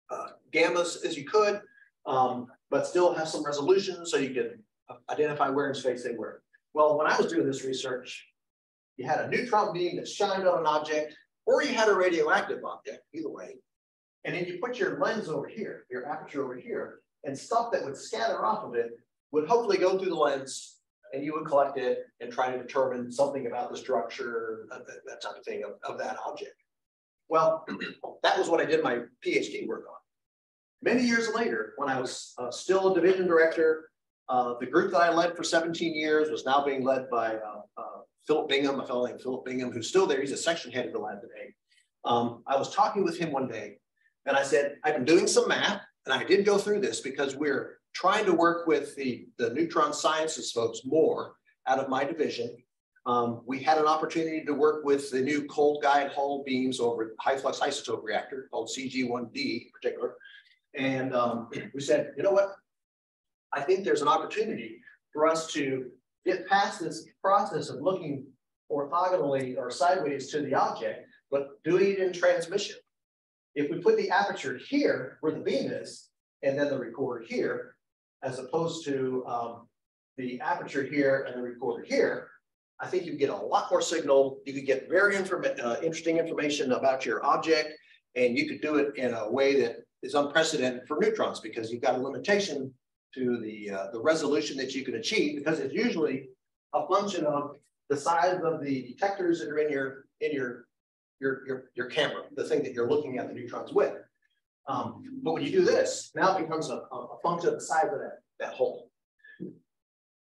uh, gammas as you could, um, but still have some resolution so you could identify where in space they were. Well, when I was doing this research, you had a neutron beam that shined on an object, or you had a radioactive object, either way. And then you put your lens over here, your aperture over here, and stuff that would scatter off of it would hopefully go through the lens and you would collect it and try to determine something about the structure, that, that type of thing of, of that object. Well, that was what I did my PhD work on. Many years later, when I was uh, still a division director Uh, the group that I led for 17 years was now being led by uh, uh, Philip Bingham, a fellow named Philip Bingham, who's still there. He's a section head of the lab today. Um, I was talking with him one day and I said, I've been doing some math and I did go through this because we're trying to work with the, the neutron sciences folks more out of my division. Um, we had an opportunity to work with the new cold guide Hall beams over high flux isotope reactor called CG1D in particular. And um, we said, you know what? I think there's an opportunity for us to get past this process of looking orthogonally or sideways to the object, but doing it in transmission. If we put the aperture here where the beam is, and then the recorder here, as opposed to um, the aperture here and the recorder here, I think you get a lot more signal. You could get very uh, interesting information about your object, and you could do it in a way that is unprecedented for neutrons because you've got a limitation to the, uh, the resolution that you can achieve because it's usually a function of the size of the detectors that are in your, in your, your, your, your camera, the thing that you're looking at the neutrons with. Um, but when you do this, now it becomes a, a function of the size of that, that hole.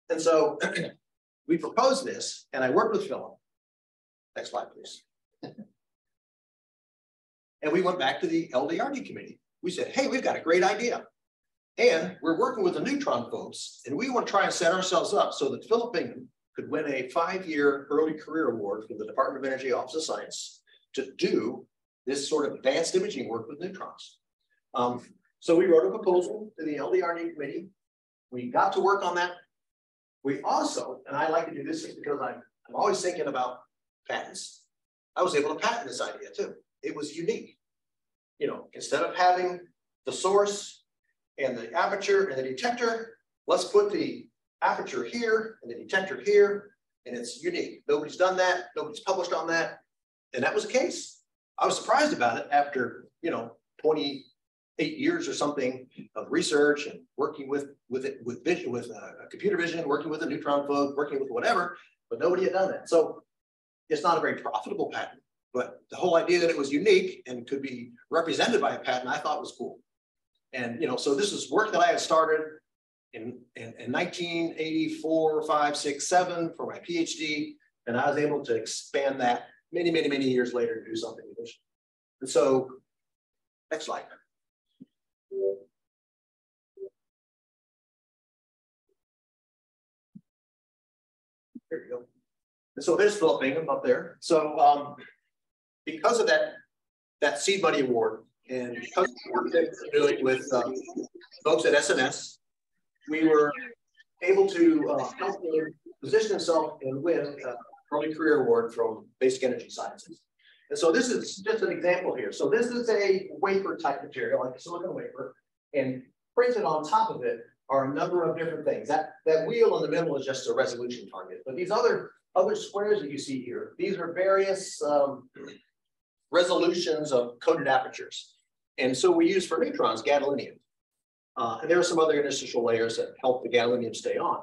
And so we proposed this and I worked with Philip. Next slide, please. and we went back to the LDRD committee. We said, hey, we've got a great idea. And we're working with the neutron folks, and we want to try and set ourselves up so that Philip Bingham could win a five-year early career award from the Department of Energy Office of Science to do this sort of advanced imaging work with neutrons. Um, so we wrote a proposal to the LDRD committee. We got to work on that. We also, and I like to do this because I'm, I'm always thinking about patents. I was able to patent this idea too. It was unique. You know, instead of having the source and the aperture and the detector. Let's put the aperture here and the detector here, and it's unique. Nobody's done that. Nobody's published on that. And that was the case. I was surprised about it after, you know, 28 years or something of research and working with with it with vision with uh, computer vision, working with a neutron folk, working with whatever, but nobody had done that. So it's not a very profitable patent, but the whole idea that it was unique and could be represented by a patent, I thought was cool. And, you know, so this is work that I had started in, in, in 1984, five, six, seven for my PhD. And I was able to expand that many, many, many years later to do something additional. And so, next slide. There you go. And so there's Philip Bingham up there. So um, because of that, that seed money award, and doing with um, folks at SNS, we were able to uh, help him position himself and win an early career award from Basic Energy Sciences. And so this is just an example here. So this is a wafer type material, like a silicon wafer, and printed on top of it are a number of different things. That, that wheel in the middle is just a resolution target. But these other, other squares that you see here, these are various um, resolutions of coded apertures. And so we use for neutrons gadolinium. Uh, and there are some other interstitial layers that help the gadolinium stay on.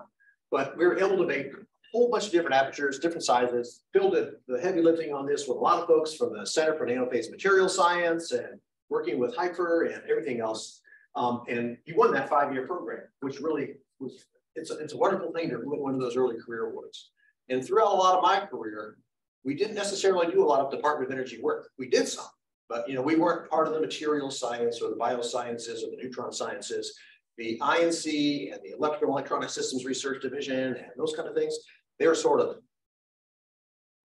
But we were able to make a whole bunch of different apertures, different sizes, build the heavy lifting on this with a lot of folks from the Center for Nanophase Material Science and working with HFIR and everything else. Um, and he won that five-year program, which really was, it's a, it's a wonderful thing to win one of those early career awards. And throughout a lot of my career, we didn't necessarily do a lot of Department of Energy work. We did some, but you know, we weren't part of the material science or the biosciences or the neutron sciences. The I&C and the Electrical Electronic Systems Research Division and those kind of things, they're sort of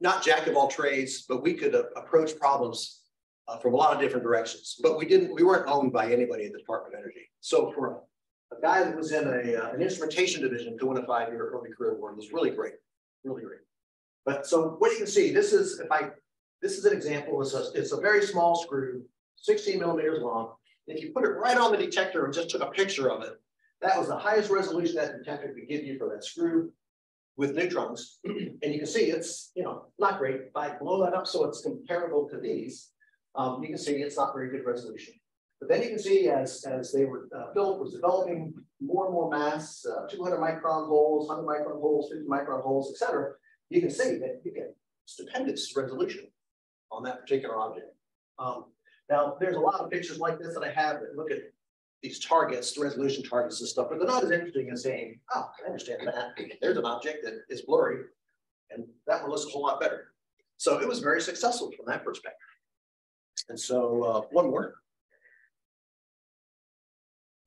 not jack of all trades, but we could uh, approach problems uh, from a lot of different directions. But we didn't, we weren't owned by anybody at the Department of Energy. So for a, a guy that was in a, uh, an instrumentation division to win a five-year early career award was really great, really great. But so what you can see, this is, if I this is an example. It's a, it's a very small screw, 16 millimeters long. If you put it right on the detector and just took a picture of it, that was the highest resolution that detector could give you for that screw with neutrons. and you can see it's, you know, not great. If I blow that up so it's comparable to these, um, you can see it's not very good resolution. But then you can see as, as they were uh, built, was developing more and more mass, uh, 200 micron holes, 100 micron holes, 50 micron holes, et cetera, You can see that you get stupendous resolution on that particular object. Um, now, there's a lot of pictures like this that I have that look at these targets, the resolution targets and stuff, but they're not as interesting as saying, oh, I understand that. There's an object that is blurry and that one looks a whole lot better. So it was very successful from that perspective. And so uh, one more.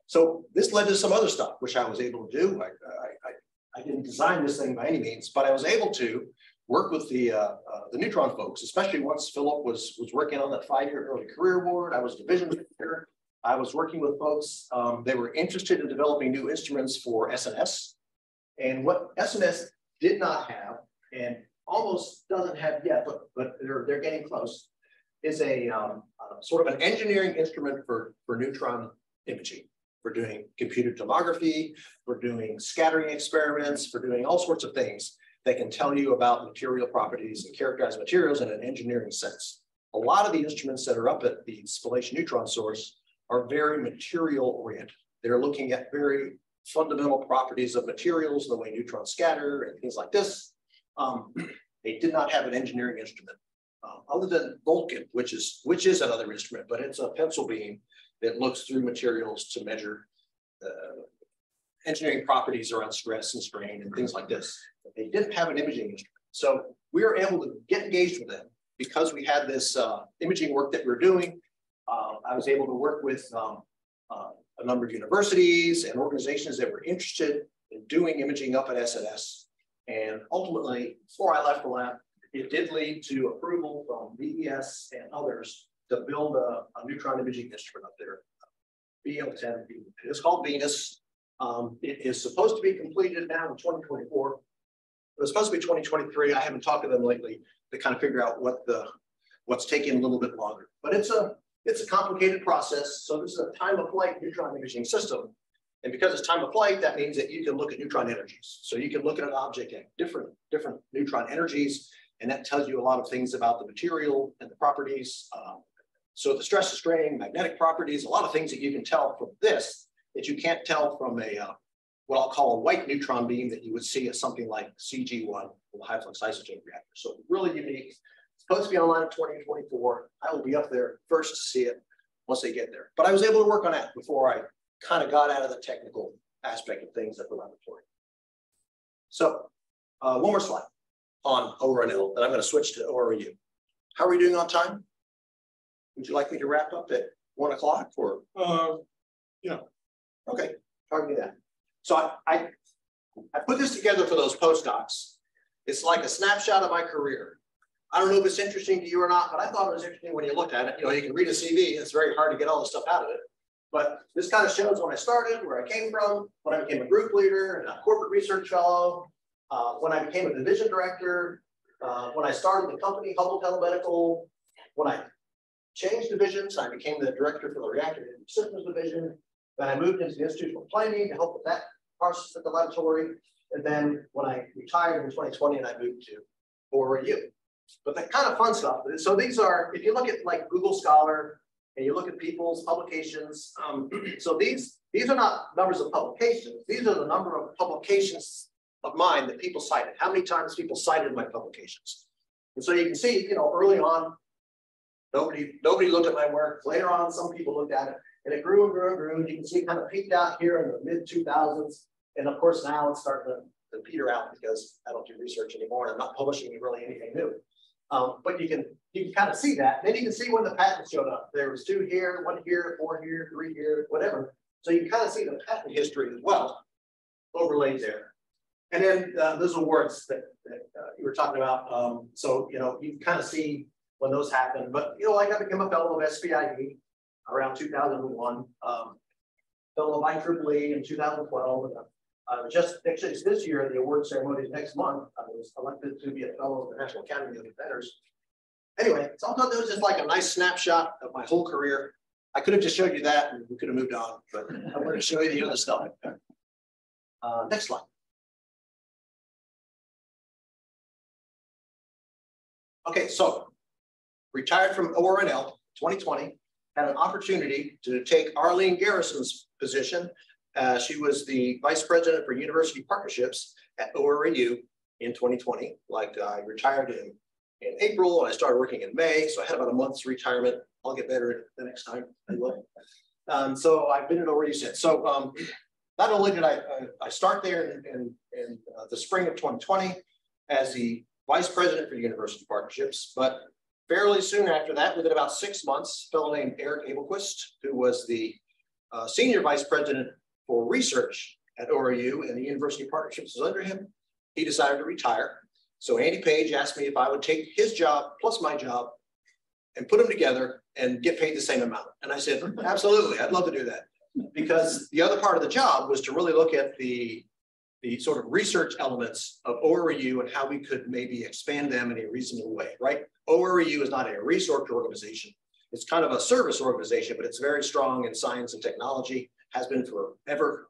So this led to some other stuff, which I was able to do. I, I, I, didn't design this thing by any means, but I was able to work with the uh, uh, the Neutron folks, especially once Philip was was working on that five-year early career award. I was division leader. I was working with folks. Um, they were interested in developing new instruments for SNS. And what SNS did not have, and almost doesn't have yet, but, but they're, they're getting close, is a um, uh, sort of an engineering instrument for, for neutron imaging. For doing computed tomography, for doing scattering experiments, for doing all sorts of things that can tell you about material properties and characterize materials in an engineering sense. A lot of the instruments that are up at the spallation neutron source are very material oriented. They're looking at very fundamental properties of materials, the way neutrons scatter and things like this. Um, they did not have an engineering instrument uh, other than Vulcan, which is which is another instrument, but it's a pencil beam that looks through materials to measure uh, engineering properties around stress and strain and things like this. They didn't have an imaging instrument. So we were able to get engaged with them because we had this uh, imaging work that we are doing. Uh, I was able to work with um, uh, a number of universities and organizations that were interested in doing imaging up at SNS. And ultimately, before I left the lab, it did lead to approval from BES and others to build a, a neutron imaging instrument up there. BL10. It's called Venus. Um, it is supposed to be completed now in 2024. Was supposed to be 2023. I haven't talked to them lately to kind of figure out what the what's taking a little bit longer. But it's a it's a complicated process. So this is a time of flight neutron imaging system. And because it's time of flight, that means that you can look at neutron energies. So you can look at an object at different, different neutron energies, and that tells you a lot of things about the material and the properties. Um, so the stress strain, magnetic properties, a lot of things that you can tell from this that you can't tell from a uh, what I'll call a white neutron beam that you would see at something like CG1, the high flux isotope reactor. So really unique. It's supposed to be online in 2024. I will be up there first to see it once they get there. But I was able to work on that before I kind of got out of the technical aspect of things at the laboratory. So uh, one more slide on ORNL, and I'm going to switch to ORAU. How are we doing on time? Would you like me to wrap up at one o'clock or? Uh, yeah. Okay, talk target that. So I, I, I put this together for those postdocs. It's like a snapshot of my career. I don't know if it's interesting to you or not, but I thought it was interesting when you looked at it. You know, you can read a CV. It's very hard to get all the stuff out of it. But this kind of shows when I started, where I came from, when I became a group leader and a corporate research fellow, uh, when I became a division director, uh, when I started the company, Hubble Telemedical, when I changed divisions, I became the director for the reactor systems division. Then I moved into the institutional planning to help with that process at the laboratory. And then when I retired in 2020 and I moved to ORAU. But the kind of fun stuff. So these are, if you look at like Google Scholar, and you look at people's publications. Um, so these, these are not numbers of publications. These are the number of publications of mine that people cited. How many times people cited my publications. And so you can see, you know, early on, nobody, nobody looked at my work. Later on, some people looked at it and it grew and grew and grew. And you can see it kind of peaked out here in the mid 2000s. And of course, now it's starting to, to peter out because I don't do research anymore. And I'm not publishing really anything new. Um, but you can you can kind of see that. Then you can see when the patent showed up. There was two here, one here, four here, three here, whatever. So you kind of see the patent history as well overlaid there. And then uh, those awards that, that uh, you were talking about. Um, so, you know, you kind of see when those happen. But, you know, like I became a fellow of SPIE around 2001, um, fellow of IEEE in 2012. And, uh, just actually it's this year, the award ceremony is next month. I was elected to be a fellow of the National Academy of Inventors. Anyway, so I thought that was just like a nice snapshot of my whole career. I could have just showed you that and we could have moved on, but I wanted to show you the other stuff. Uh, next slide. Okay, so retired from ORNL 2020, had an opportunity to take Arlene Garrison's position uh, she was the vice president for university partnerships at ORAU in 2020. Like I retired in, in April and I started working in May. So I had about a month's retirement. I'll get better the next time. I will. Um, so I've been at ORAU since. So um, not only did I, uh, I start there in, in, in uh, the spring of 2020 as the vice president for university partnerships, but fairly soon after that, within about six months, a fellow named Eric Abelquist, who was the uh, senior vice president for research at ORAU and the university partnerships was under him, he decided to retire. So Andy Page asked me if I would take his job plus my job and put them together and get paid the same amount. And I said, absolutely, I'd love to do that. Because the other part of the job was to really look at the, the sort of research elements of ORAU and how we could maybe expand them in a reasonable way, right? ORAU is not a research organization. It's kind of a service organization, but it's very strong in science and technology, has been forever.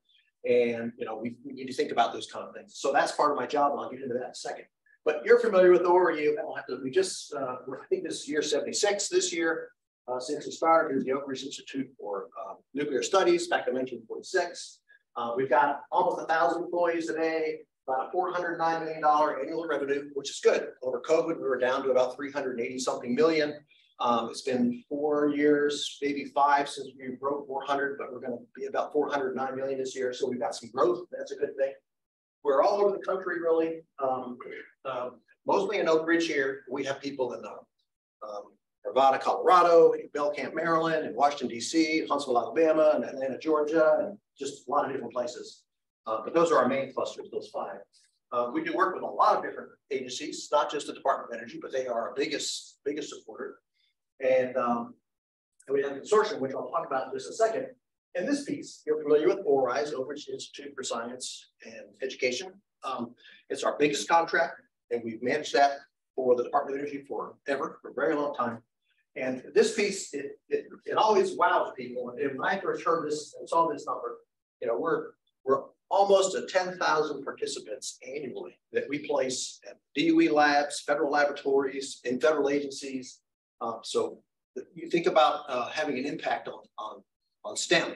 And you know, we, we need to think about those kind of things. So that's part of my job, and I'll get into that in a second. But you're familiar with ORAU. I don't have to, we just, uh, I think this is year 76 this year, uh, since it started, the Oak Ridge Institute for uh, Nuclear Studies back in 1946. Uh, we've got almost a thousand employees today, about a $409 million annual revenue, which is good. Over COVID, we were down to about 380 something million. Um, it's been four years, maybe five since we broke 400, but we're going to be about 409 million this year. So we've got some growth. That's a good thing. We're all over the country, really. Um, uh, mostly in Oak Ridge here. We have people in the um, Nevada, Colorado, in Belcamp, Maryland, and Washington, D.C., Huntsville, Alabama, and Atlanta, Georgia, and just a lot of different places. Uh, but those are our main clusters, those five. Uh, we do work with a lot of different agencies, not just the Department of Energy, but they are our biggest, biggest supporter. And, um, and we have a consortium, which I'll talk about in just a second. In this piece, you're familiar with ORISE, Oak Ridge Institute for Science and Education. Um, it's our biggest contract, and we've managed that for the Department of Energy forever, for a very long time. And this piece, it, it, it always wows people. And when I first heard this and saw this number, you know, we're, we're almost at 10,000 participants annually that we place at DOE labs, federal laboratories, in federal agencies. Um, so you think about uh, having an impact on, on, on STEM,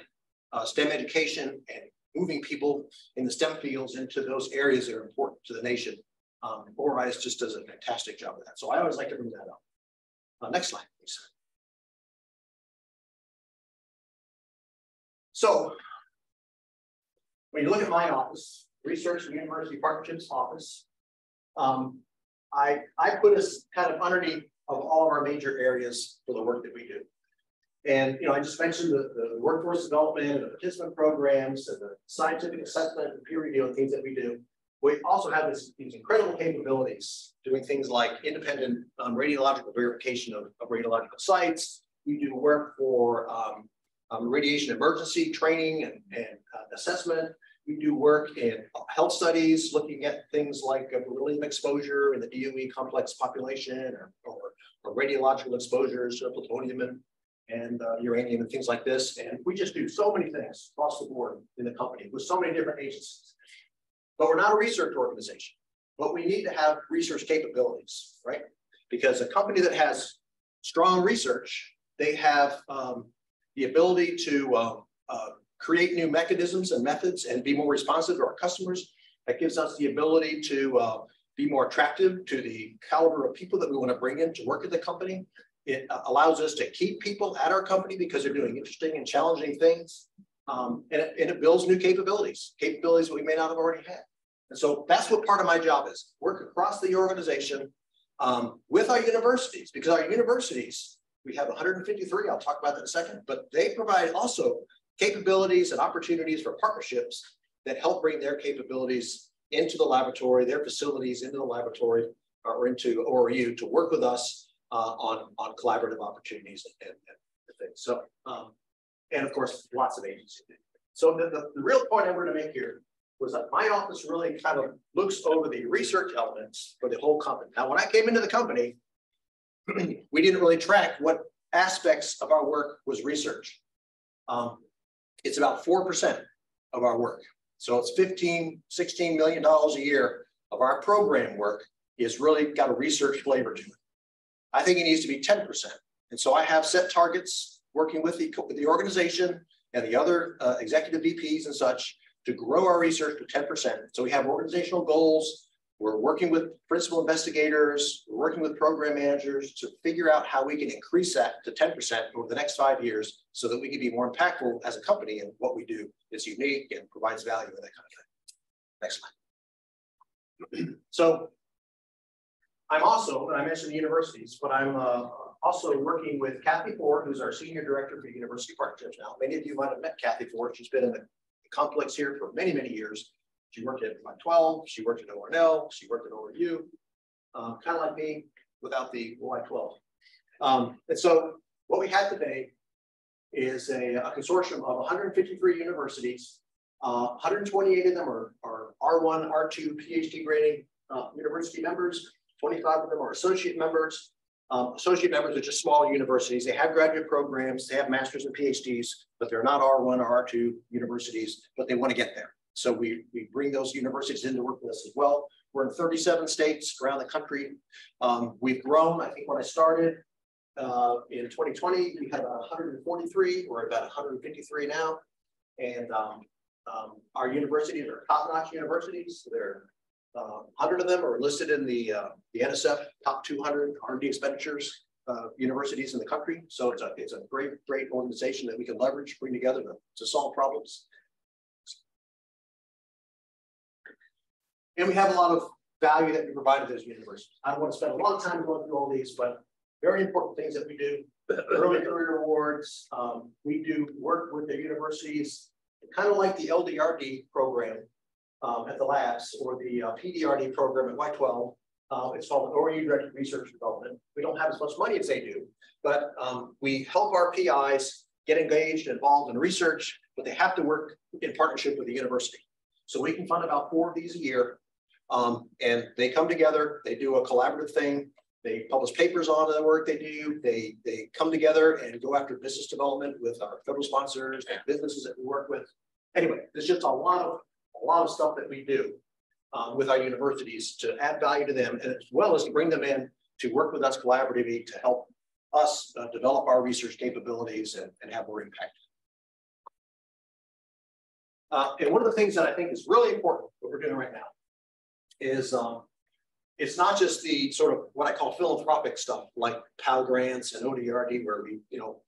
uh, STEM education and moving people in the STEM fields into those areas that are important to the nation. Um, ORISE just does a fantastic job of that. So I always like to bring that up. Uh, next slide, please. So when you look at my office, Research and University Partnerships Office, um, I, I put us kind of underneath of all of our major areas for the work that we do. And you know, I just mentioned the, the workforce development and the participant programs and the scientific assessment and peer review and things that we do. We also have this, these incredible capabilities doing things like independent um, radiological verification of, of, radiological sites. We do work for um, um, radiation emergency training and, and uh, assessment. We do work in health studies, looking at things like beryllium exposure in the DOE complex population or, or, or radiological exposures to plutonium and, and uh, uranium and things like this. And we just do so many things across the board in the company with so many different agencies. But we're not a research organization, but we need to have research capabilities, right? Because a company that has strong research, they have um, the ability to uh, uh, create new mechanisms and methods and be more responsive to our customers. That gives us the ability to uh, be more attractive to the caliber of people that we want to bring in to work at the company. It uh, allows us to keep people at our company because they're doing interesting and challenging things. Um, and, it, and it builds new capabilities, capabilities we may not have already had. And so that's what part of my job is, work across the organization um, with our universities, because our universities, we have 153, I'll talk about that in a second, but they provide also capabilities and opportunities for partnerships that help bring their capabilities into the laboratory, their facilities into the laboratory or into ORAU to work with us uh, on, on collaborative opportunities and, and, and things. So, um, and of course, lots of agencies. So the, the, the real point I'm going to make here was that my office really kind of looks over the research elements for the whole company. Now, when I came into the company, we didn't really track what aspects of our work was research. Um, it's about 4% of our work. So it's 15, 16 million dollars a year of our program work is really got a research flavor to it. I think it needs to be 10%. And so I have set targets working with the, the organization and the other uh, executive VPs and such to grow our research to 10%. So we have organizational goals we're working with principal investigators, we're working with program managers to figure out how we can increase that to 10% over the next five years so that we can be more impactful as a company and what we do is unique and provides value and that kind of thing. Next slide. so I'm also, I mentioned the universities, but I'm uh, also working with Kathy Ford, who's our senior director for university partnerships now. Many of you might have met Kathy Ford. She's been in the complex here for many, many years. She worked at 12, she worked at ORNL, she worked at ORAU, um, kind of like me without the Y12. Um, and so what we had today is a, a consortium of 153 universities. Uh, 128 of them are, are R1, R2 PhD grading uh, university members. 25 of them are associate members. Um, associate members are just small universities. They have graduate programs, they have masters and PhDs, but they're not R1 or R2 universities, but they want to get there. So we, we bring those universities in to work with us as well. We're in 37 states around the country. Um, we've grown, I think when I started uh, in 2020, we had about 143, we're about 153 now. And um, um, our universities are top-notch universities. They're 100 of them are listed in the, uh, the NSF top 200 R&D expenditures uh, universities in the country. So it's a, it's a great, great organization that we can leverage, bring together to, to solve problems. And we have a lot of value that we provide to those universities. I don't want to spend a lot of time going through all these, but very important things that we do. Early career awards. Um, we do work with the universities, kind of like the LDRD program um, at the labs or the uh, PDRD program at Y12. Uh, it's called ORAU Directed Research Development. We don't have as much money as they do, but um, we help our PIs get engaged, and involved in research, but they have to work in partnership with the university. So we can fund about four of these a year. Um, and they come together, they do a collaborative thing, they publish papers on the work they do, they, they come together and go after business development with our federal sponsors and businesses that we work with. Anyway, there's just a lot of a lot of stuff that we do um, with our universities to add value to them, and as well as to bring them in to work with us collaboratively to help us uh, develop our research capabilities and, and have more impact. Uh, and one of the things that I think is really important, what we're doing right now, is um, it's not just the sort of what I call philanthropic stuff like Powe grants and ODRD, where we, you know,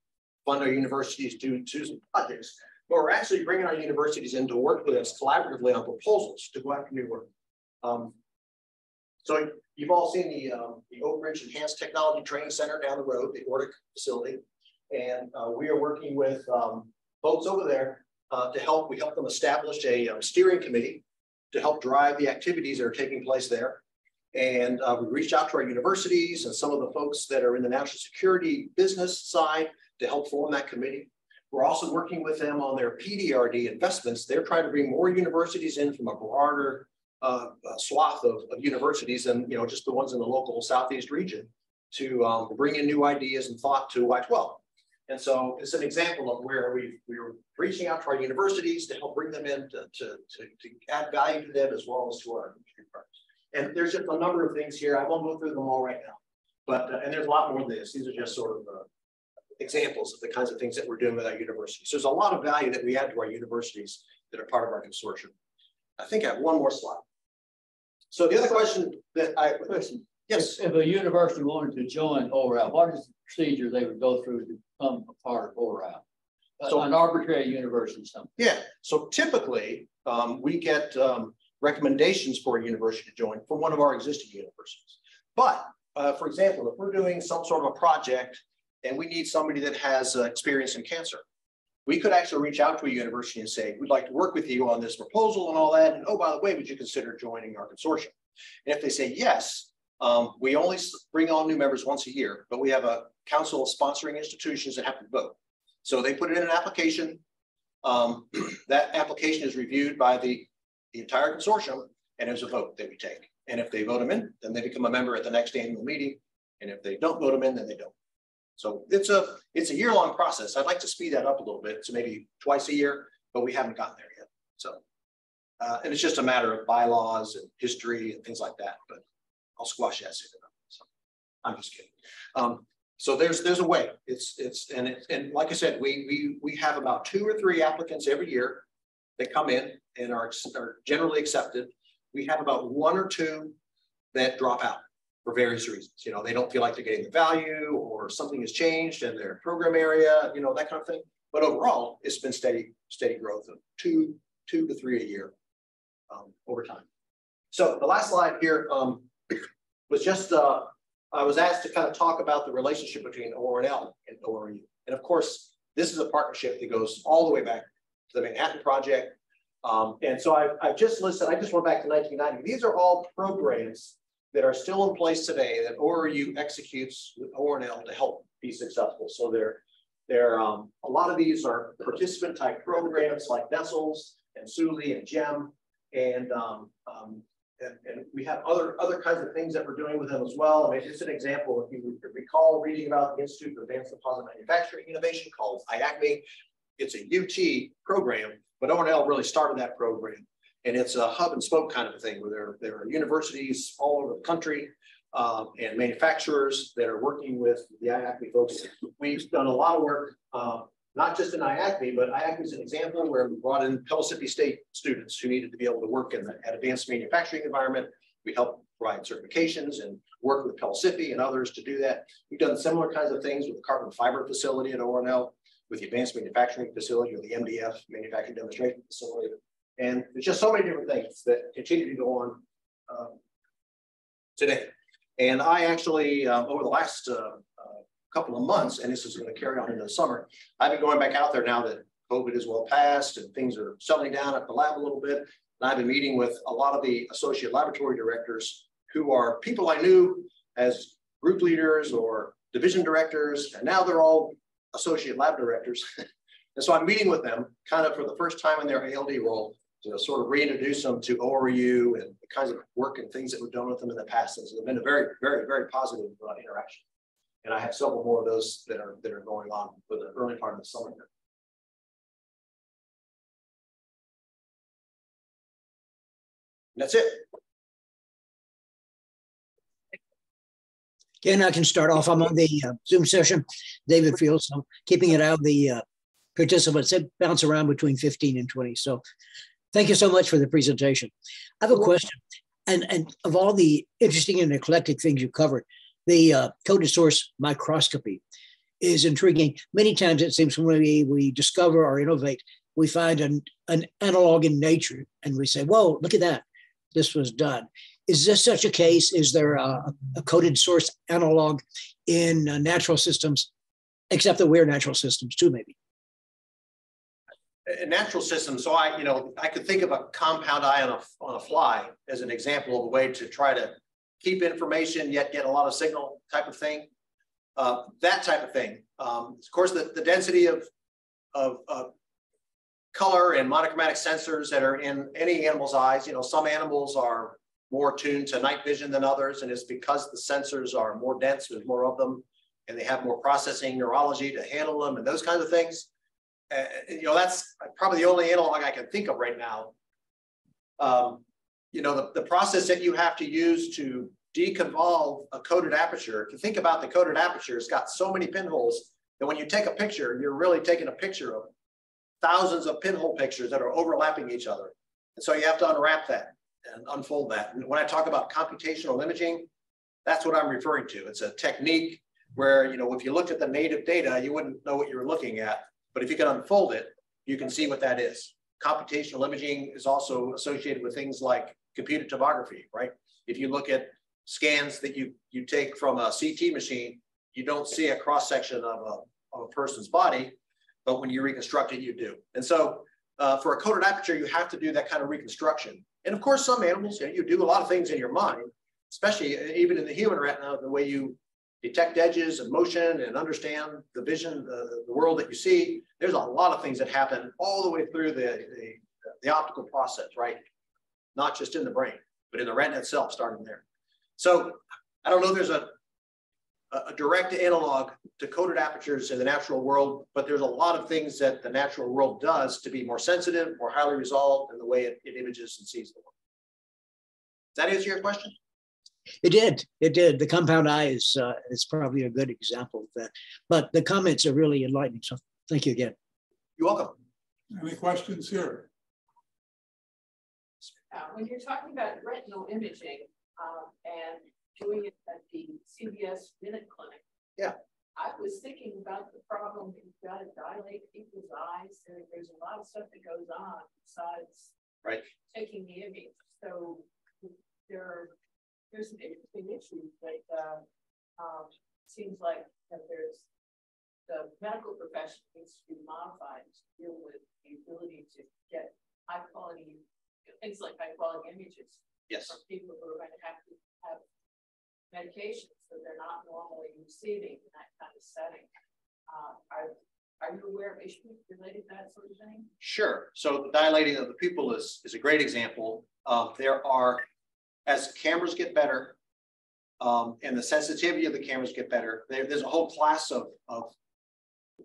fund our universities to do some projects, but we're actually bringing our universities in to work with us collaboratively on proposals to go after new work. Um, so you've all seen the, um, the Oak Ridge Enhanced Technology Training Center down the road, the ORETTC facility. And uh, we are working with um, folks over there uh, to help, we help them establish a um, steering committee to help drive the activities that are taking place there. And uh, we reached out to our universities and some of the folks that are in the national security business side to help form that committee. We're also working with them on their PDRD investments. They're trying to bring more universities in from a broader uh, swath of, of, universities and you know just the ones in the local southeast region to um, bring in new ideas and thought to Y12. And so it's an example of where we we are reaching out to our universities to help bring them in to, to, to, to add value to them as well as to our industry partners. And there's just a number of things here. I won't go through them all right now, but uh, and there's a lot more than this. These are just sort of uh, examples of the kinds of things that we're doing with our universities. So there's a lot of value that we add to our universities that are part of our consortium. I think I have one more slide. So the other question that I question, yes, if, if a university wanted to join ORAU, what is the procedure they would go through to become a part of ORAU? So an arbitrary university, something. Yeah. So typically, um, we get um, recommendations for a university to join from one of our existing universities. But uh, for example, if we're doing some sort of a project and we need somebody that has uh, experience in cancer. We could actually reach out to a university and say, we'd like to work with you on this proposal and all that. And oh, by the way, would you consider joining our consortium? And if they say yes, um, we only bring on new members once a year, but we have a council of sponsoring institutions that have to vote. So they put in an application. Um, that application is reviewed by the, the entire consortium and there's a vote that we take. And if they vote them in, then they become a member at the next annual meeting. And if they don't vote them in, then they don't. So it's a it's a year long process. I'd like to speed that up a little bit to maybe twice a year, but we haven't gotten there yet. So uh, and it's just a matter of bylaws and history and things like that. But I'll squash that soon enough. So I'm just kidding. Um, so there's there's a way. It's it's and and like I said, we we we have about two or three applicants every year that come in and are, are generally accepted. we have about one or two that drop out for various reasons. You know, they don't feel like they're getting the value or something has changed in their program area, you know, that kind of thing. But overall, it's been steady, steady growth of two, two to three a year um, over time. So the last slide here um, was just, uh, I was asked to kind of talk about the relationship between ORNL and ORAU. And of course, this is a partnership that goes all the way back to the Manhattan Project. Um, and so I've, I've just listed, I just went back to 1990. These are all programs that are still in place today that ORAU executes with ORNL to help be successful. So they're, they're um, a lot of these are participant type programs like Vessels and SULI and GEM. And, um, um, and, and, we have other, other kinds of things that we're doing with them as well. I mean, just an example, if you recall reading about the Institute of Advanced Composites Manufacturing Innovation called IACMI, it's a UT program, but ORNL really started that program. And it's a hub and spoke kind of a thing where there, there are universities all over the country um, and manufacturers that are working with the IACMI folks. We've done a lot of work, uh, not just in IACMI, but IACMI is an example where we brought in Pellissippi State students who needed to be able to work in the advanced manufacturing environment. We help provide certifications and work with Pellissippi and others to do that. We've done similar kinds of things with the carbon fiber facility at ORNL, with the advanced manufacturing facility or the MDF manufacturing demonstration facility and there's just so many different things that continue to go on um, today. And I actually, uh, over the last uh, uh, couple of months, and this is going to carry on into the summer, I've been going back out there now that COVID is well past and things are settling down at the lab a little bit. And I've been meeting with a lot of the associate laboratory directors who are people I knew as group leaders or division directors, and now they're all associate lab directors. and so I'm meeting with them kind of for the first time in their ALD role to sort of reintroduce them to ORAU and the kinds of work and things that we've done with them in the past. So it's been a very, very, very positive uh, interaction. And I have several more of those that are that are going on for the early part of the summer. Here. That's it. Again, I can start off. I'm on the uh, Zoom session. David Fields. I'm keeping it out. Of the uh, participants they bounce around between 15 and 20. So Thank you so much for the presentation. I have a question. And, and of all the interesting and eclectic things you covered, the uh, coded source microscopy is intriguing. Many times it seems when we, we discover or innovate, we find an, an analog in nature and we say, whoa, look at that. This was done. Is this such a case? Is there a, a coded source analog in uh, natural systems, except that we're natural systems too, maybe? A natural system. So I, you know, I could think of a compound eye on a, on a fly as an example of a way to try to keep information yet get a lot of signal type of thing. Uh, that type of thing. Um, of course, the, the density of, of color and monochromatic sensors that are in any animal's eyes, you know, some animals are more tuned to night vision than others, and it's because the sensors are more dense, there's more of them, and they have more processing neurology to handle them and those kinds of things uh, you know, that's probably the only analog I can think of right now. Um, you know, the, the process that you have to use to deconvolve a coded aperture, if you think about the coded aperture, it's got so many pinholes that when you take a picture, you're really taking a picture of thousands of pinhole pictures that are overlapping each other. And so you have to unwrap that and unfold that. And when I talk about computational imaging, that's what I'm referring to. It's a technique where, you know, if you looked at the native data, you wouldn't know what you were looking at. But if you can unfold it, you can see what that is. Computational imaging is also associated with things like computed tomography, right? If you look at scans that you, you take from a CT machine, you don't see a cross section of a, of a person's body, but when you reconstruct it, you do. And so uh, for a coded aperture, you have to do that kind of reconstruction. And of course, some animals, you, know, you do a lot of things in your mind, especially even in the human retina, the way you detect edges and motion and understand the vision, the, the world that you see. There's a lot of things that happen all the way through the, the, the optical process, right? Not just in the brain, but in the retina itself, starting there. So I don't know there's a, a direct analog to coded apertures in the natural world, but there's a lot of things that the natural world does to be more sensitive, more highly resolved in the way it, it images and sees the world. Does that answer your question? It did. It did. The compound eye is uh, is probably a good example of that. But the comments are really enlightening. So thank you again. You're welcome. Any questions here? Uh, when you're talking about retinal imaging, um, and doing it at the CVS Minute Clinic. Yeah. I was thinking about the problem, you've got to dilate people's eyes, there, there's a lot of stuff that goes on besides. Right. Taking the image, so there are, there's some interesting issues that, uh, um, seems like that there's. The medical profession needs to be modified to deal with the ability to get high quality, things like high quality images Yes. for people who are going to have to have medications that they're not normally receiving in that kind of setting. Uh, are, are you aware of issues related to that sort of thing? Sure. So the dilating of the pupil is, is a great example. Um, there are, as cameras get better, um, and the sensitivity of the cameras get better, there, there's a whole class of, of,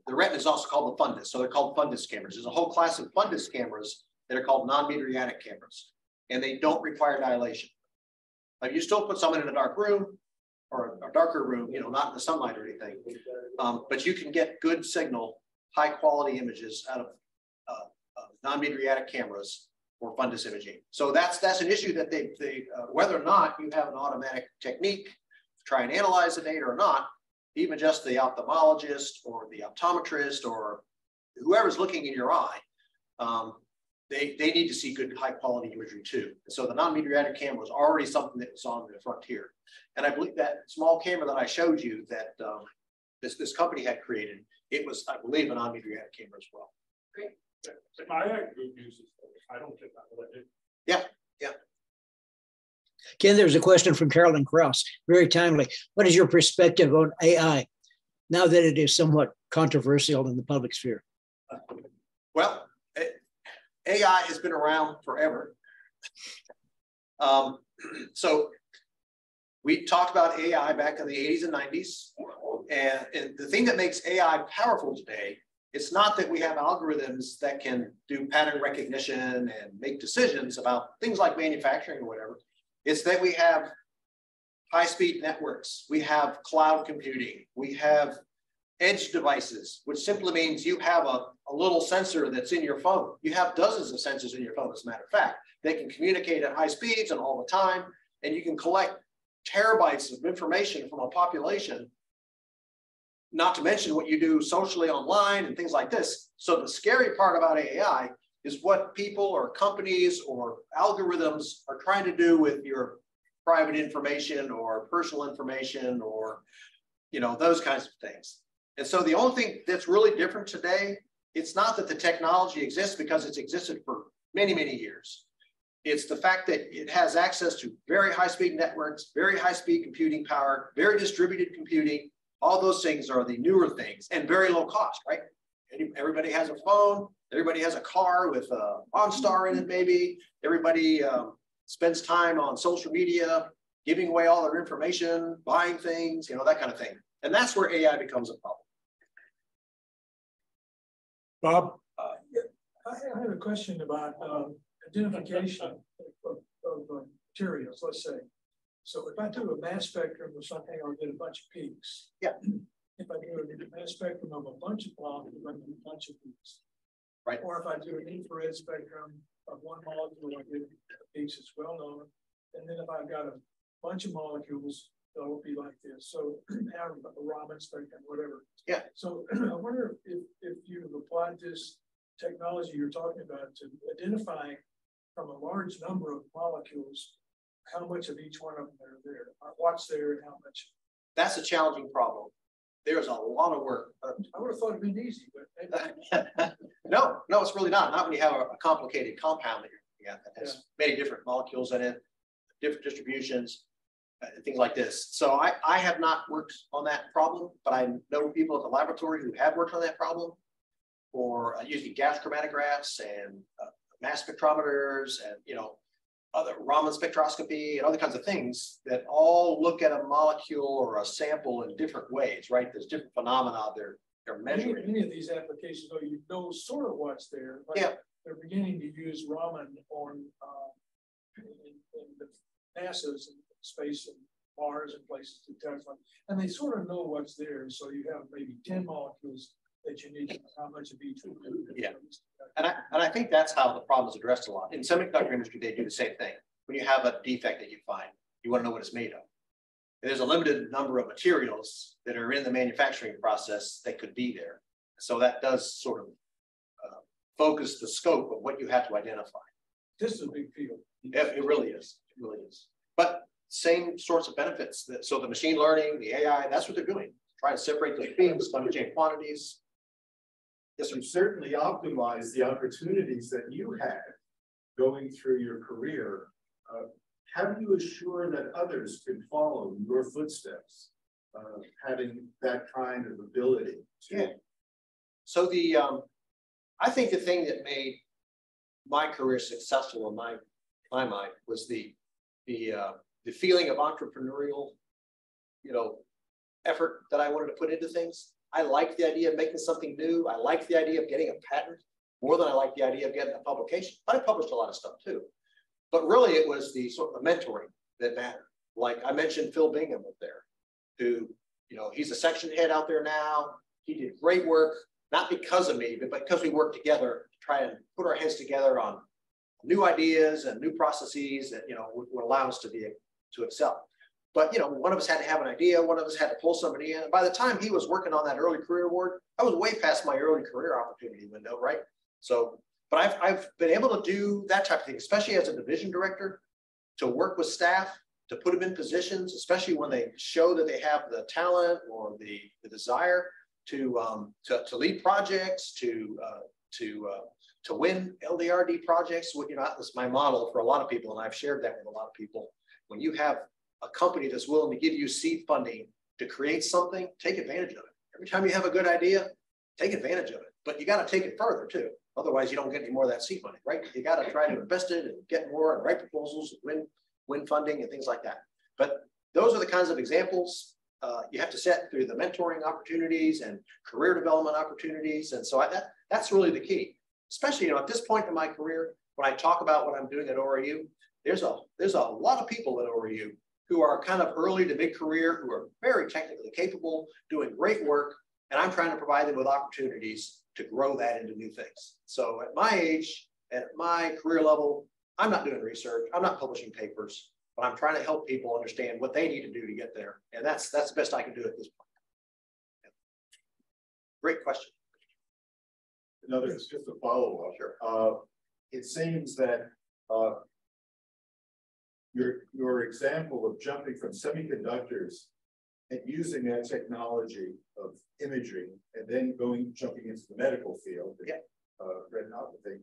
the retina is also called the fundus. So they're called fundus cameras. There's a whole class of fundus cameras that are called non-mydriatic cameras, and they don't require dilation. You still put someone in a dark room or a darker room, you know, not in the sunlight or anything. Um, but you can get good signal, high quality images out of uh, uh, non-mydriatic cameras for fundus imaging. So that's that's an issue that they, they uh, whether or not you have an automatic technique to try and analyze the data or not, even just the ophthalmologist or the optometrist or whoever's looking in your eye, um, they, they need to see good high quality imagery too. So the non-mydriatic camera was already something that was on the frontier. And I believe that small camera that I showed you that um, this, this company had created, it was, I believe, a non-mydriatic camera as well. I had good uses for it. I don't think that would it. Ken, there's a question from Carolyn Kraus, very timely. What is your perspective on AI now that it is somewhat controversial in the public sphere? Well, AI has been around forever. Um, so we talked about AI back in the 80s and 90s. And, and the thing that makes AI powerful today, it's not that we have algorithms that can do pattern recognition and make decisions about things like manufacturing or whatever. It's that we have high-speed networks, we have cloud computing, we have edge devices, which simply means you have a, a little sensor that's in your phone. You have dozens of sensors in your phone, as a matter of fact. They can communicate at high speeds and all the time, and you can collect terabytes of information from a population, not to mention what you do socially online and things like this. So the scary part about AI is what people or companies or algorithms are trying to do with your private information or personal information or you know those kinds of things. And so the only thing that's really different today, it's not that the technology exists because it's existed for many, many years. It's the fact that it has access to very high speed networks, very high speed computing power, very distributed computing. All those things are the newer things and very low cost, right? Everybody has a phone. Everybody has a car with a OnStar in it, maybe. Everybody um, spends time on social media, giving away all their information, buying things, you know, that kind of thing. And that's where AI becomes a problem. Bob? Uh, yeah, I had a question about um, identification of, of uh, materials, let's say. So if I do a mass spectrum of something, I'll get a bunch of peaks. Yeah. If I do a mass spectrum of a bunch of molecules, I get a bunch of peaks. Right. Or if I do an infrared spectrum of one molecule, I get peaks that's well known. And then if I've got a bunch of molecules, they'll be like this. So have a Raman spectrum, whatever. Yeah. So I wonder if, if you've applied this technology you're talking about to identifying from a large number of molecules, how much of each one of them are there, what's there and how much. That's a challenging problem. There's a lot of work. I would have thought it'd been easy, but no, no, it's really not. Not when you have a, complicated compound that you're looking at that has yeah. many different molecules in it, different distributions, uh, things like this. So I, I have not worked on that problem, but I know people at the laboratory who have worked on that problem for uh, using gas chromatographs and uh, mass spectrometers and, you know, other Raman spectroscopy and other kinds of things that all look at a molecule or a sample in different ways, right? There's different phenomena they're they're measuring. Any, many of these applications, though, you know sort of what's there. But yeah. They're beginning to use Raman on uh, in, in the NASA's and space and Mars and places to test on, and they sort of know what's there. So you have maybe 10 molecules that you need, how much of each. Yeah. And I, and I think that's how the problem is addressed a lot. In semiconductor industry, they do the same thing. When you have a defect that you find, you want to know what it's made of. And there's a limited number of materials that are in the manufacturing process that could be there. So that does sort of uh, focus the scope of what you have to identify. This is a big field. Yeah, it really is. It really is. But same sorts of benefits. That, so the machine learning, the AI, that's what they're doing. Trying to separate those beams, chain quantities. Yes, you certainly optimize the opportunities that you had going through your career. Uh, how do you assure that others can follow your footsteps, uh, having that kind of ability? To... Yeah. So the, um, I think the thing that made my career successful in my my mind was the the uh, the feeling of entrepreneurial, you know, effort that I wanted to put into things. I like the idea of making something new. I like the idea of getting a patent more than I like the idea of getting a publication. But I published a lot of stuff too. But really, it was the sort of mentoring that mattered. Like I mentioned, Phil Bingham up there, who, you know, he's a section head out there now. He did great work, not because of me, but because we worked together to try and put our heads together on new ideas and new processes that, you know, would, would allow us to be to excel. But you know, one of us had to have an idea, one of us had to pull somebody in. And by the time he was working on that early career award, I was way past my early career opportunity window, right? So, but I've, I've been able to do that type of thing, especially as a division director, to work with staff, to put them in positions, especially when they show that they have the talent or the, the desire to, um, to, to lead projects, to, uh, to, uh, to win LDRD projects. You know, that's my model for a lot of people, and I've shared that with a lot of people. When you have a company that's willing to give you seed funding to create something, take advantage of it. Every time you have a good idea, take advantage of it. But you got to take it further too. Otherwise, you don't get any more of that seed money, right? You got to try to invest it and get more and write proposals, win, win funding and things like that. But those are the kinds of examples uh, you have to set through the mentoring opportunities and career development opportunities. And so I, that, that's really the key, especially you know, at this point in my career, when I talk about what I'm doing at ORAU, there's a, there's a lot of people at ORAU who are kind of early to mid career, who are very technically capable, doing great work. And I'm trying to provide them with opportunities to grow that into new things. So at my age, at my career level, I'm not doing research, I'm not publishing papers, but I'm trying to help people understand what they need to do to get there. And that's that's the best I can do at this point. Great question. Another just a follow up. Sure. Uh, it seems that uh, your, your example of jumping from semiconductors and using that technology of imaging and then going jumping into the medical field, yeah. uh, retinopathy.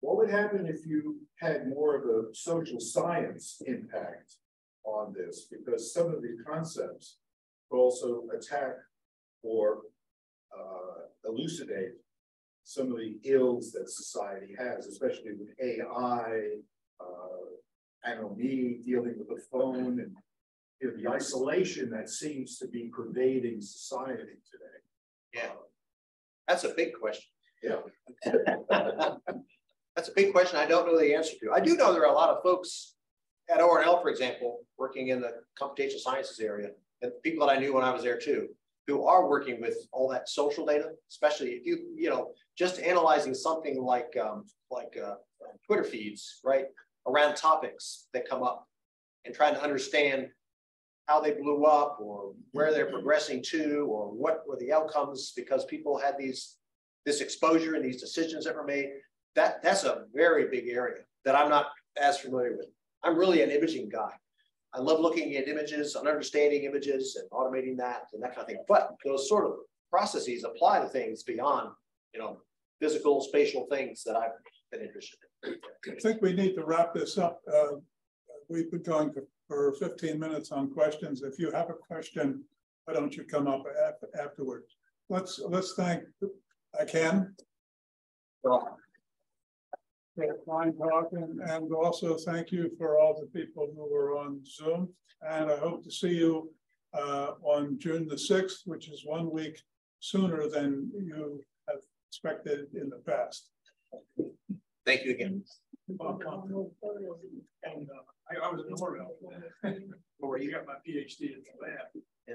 What would happen if you had more of a social science impact on this? Because some of the concepts could also attack or uh, elucidate some of the ills that society has, especially with AI, uh, I know me dealing with the phone and you know, the isolation that seems to be pervading society today. Yeah, that's a big question. Yeah. that's a big question I don't know the answer to. I do know there are a lot of folks at ORNL, for example, working in the computational sciences area, and people that I knew when I was there too, who are working with all that social data, especially if you, you know, just analyzing something like um, like uh, Twitter feeds, right? Around topics that come up and trying to understand how they blew up or where they're progressing to or what were the outcomes because people had these this exposure and these decisions that were made. That that's a very big area that i'm not as familiar with. I'm really an imaging guy. I love looking at images and understanding images and automating that and that kind of thing. But those sort of processes apply to things beyond you know physical spatial things that i've been interested in I think we need to wrap this up. Uh, we've been going for 15 minutes on questions. If you have a question, why don't you come up afterwards? Let's let's thank I can. Well, fine talking, and also thank you for all the people who were on Zoom. And I hope to see you uh, on June the 6th, which is one week sooner than you have expected in the past. Thank you again. And uh, I, I was in Orville, where you got my PhD at the lab. Yeah.